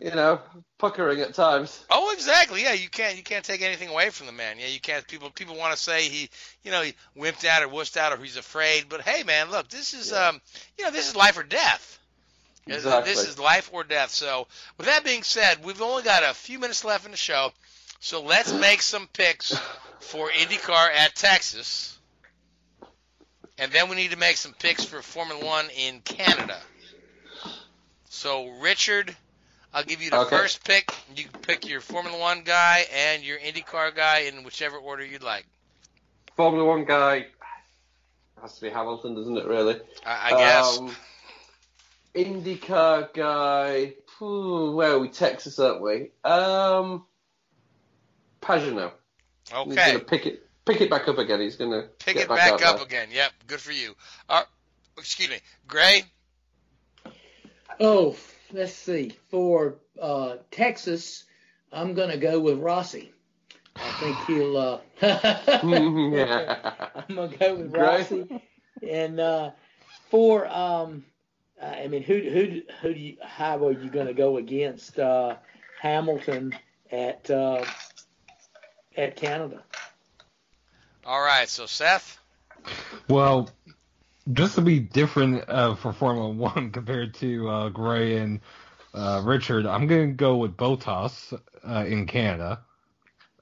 you know, puckering at times. Oh, exactly. Yeah, you can't you can't take anything away from the man. Yeah, you can't. People people want to say he, you know, he wimped out or wussed out or he's afraid. But hey, man, look, this is um, you know, this is life or death. Exactly. This is life or death. So, with that being said, we've only got a few minutes left in the show. So let's make some picks for IndyCar at Texas, and then we need to make some picks for Formula One in Canada. So, Richard, I'll give you the Okay. first pick. You can pick your Formula One guy and your IndyCar guy in whichever order you'd like. Formula One guy has to be Hamilton, doesn't it? Really? I, I guess. Um, IndyCar guy. Phew, where are we? Texas, aren't we? Um, Pagenaud. He's okay. gonna pick it, pick it back up again. He's gonna Pick get it back out up there. again. Yep. Good for you. Uh, excuse me. Gray. Oh, let's see. For uh, Texas, I'm going to go with Rossi. I think he'll. Uh, yeah. I'm going to go with Great. Rossi. And uh, for, um, I mean, who who who do you? How are you going to go against uh, Hamilton at uh, at Canada? All right. So Seth. Well, just to be different uh, for Formula One compared to uh, Gray and uh, Richard, I'm going to go with Bottas uh, in Canada.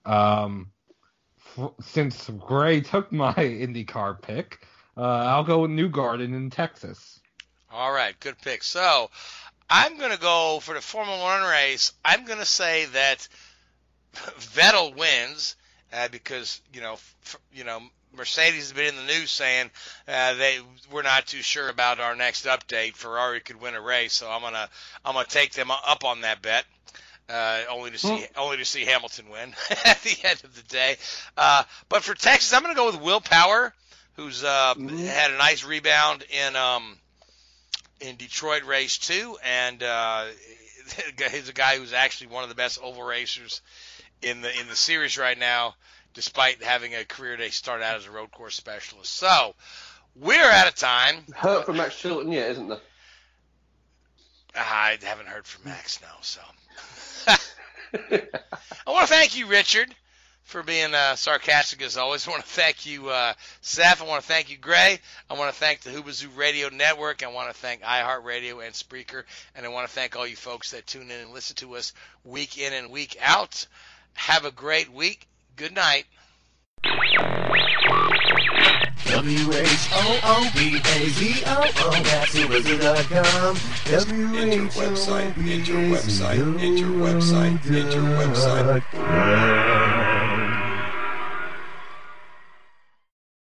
Um, f- since Gray took my IndyCar pick, uh, I'll go with Newgarden in Texas. All right. Good pick. So I'm going to go for the Formula One race. I'm going to say that Vettel wins uh, because you know f- you know Mercedes has been in the news saying uh, they we're not too sure about our next update. Ferrari could win a race, so I'm gonna I'm gonna take them up on that bet. Uh, only to see only to see Hamilton win at the end of the day. Uh, but for Texas, I'm going to go with Will Power, who's uh, had a nice rebound in um, in Detroit race two, and uh, he's a guy who's actually one of the best oval racers in the in the series right now, despite having a career day start out as a road course specialist. So we're out of time. Hurt from Max Chilton yet, isn't there? I haven't heard from Max now, so I want to thank you, Richard, for being uh, sarcastic as always. I want to thank you, uh, Seth. I want to thank you, Gray. I want to thank the Whoobazoo Radio Network. I want to thank iHeartRadio and Spreaker, and I want to thank all you folks that tune in and listen to us week in and week out. Have a great week. Good night. W-H-O-O-B-A-Z-O-O, that's Whoobazoo.com. Enter website, enter website, enter website, enter website. W-H-O-O-B-A-Z-O-O.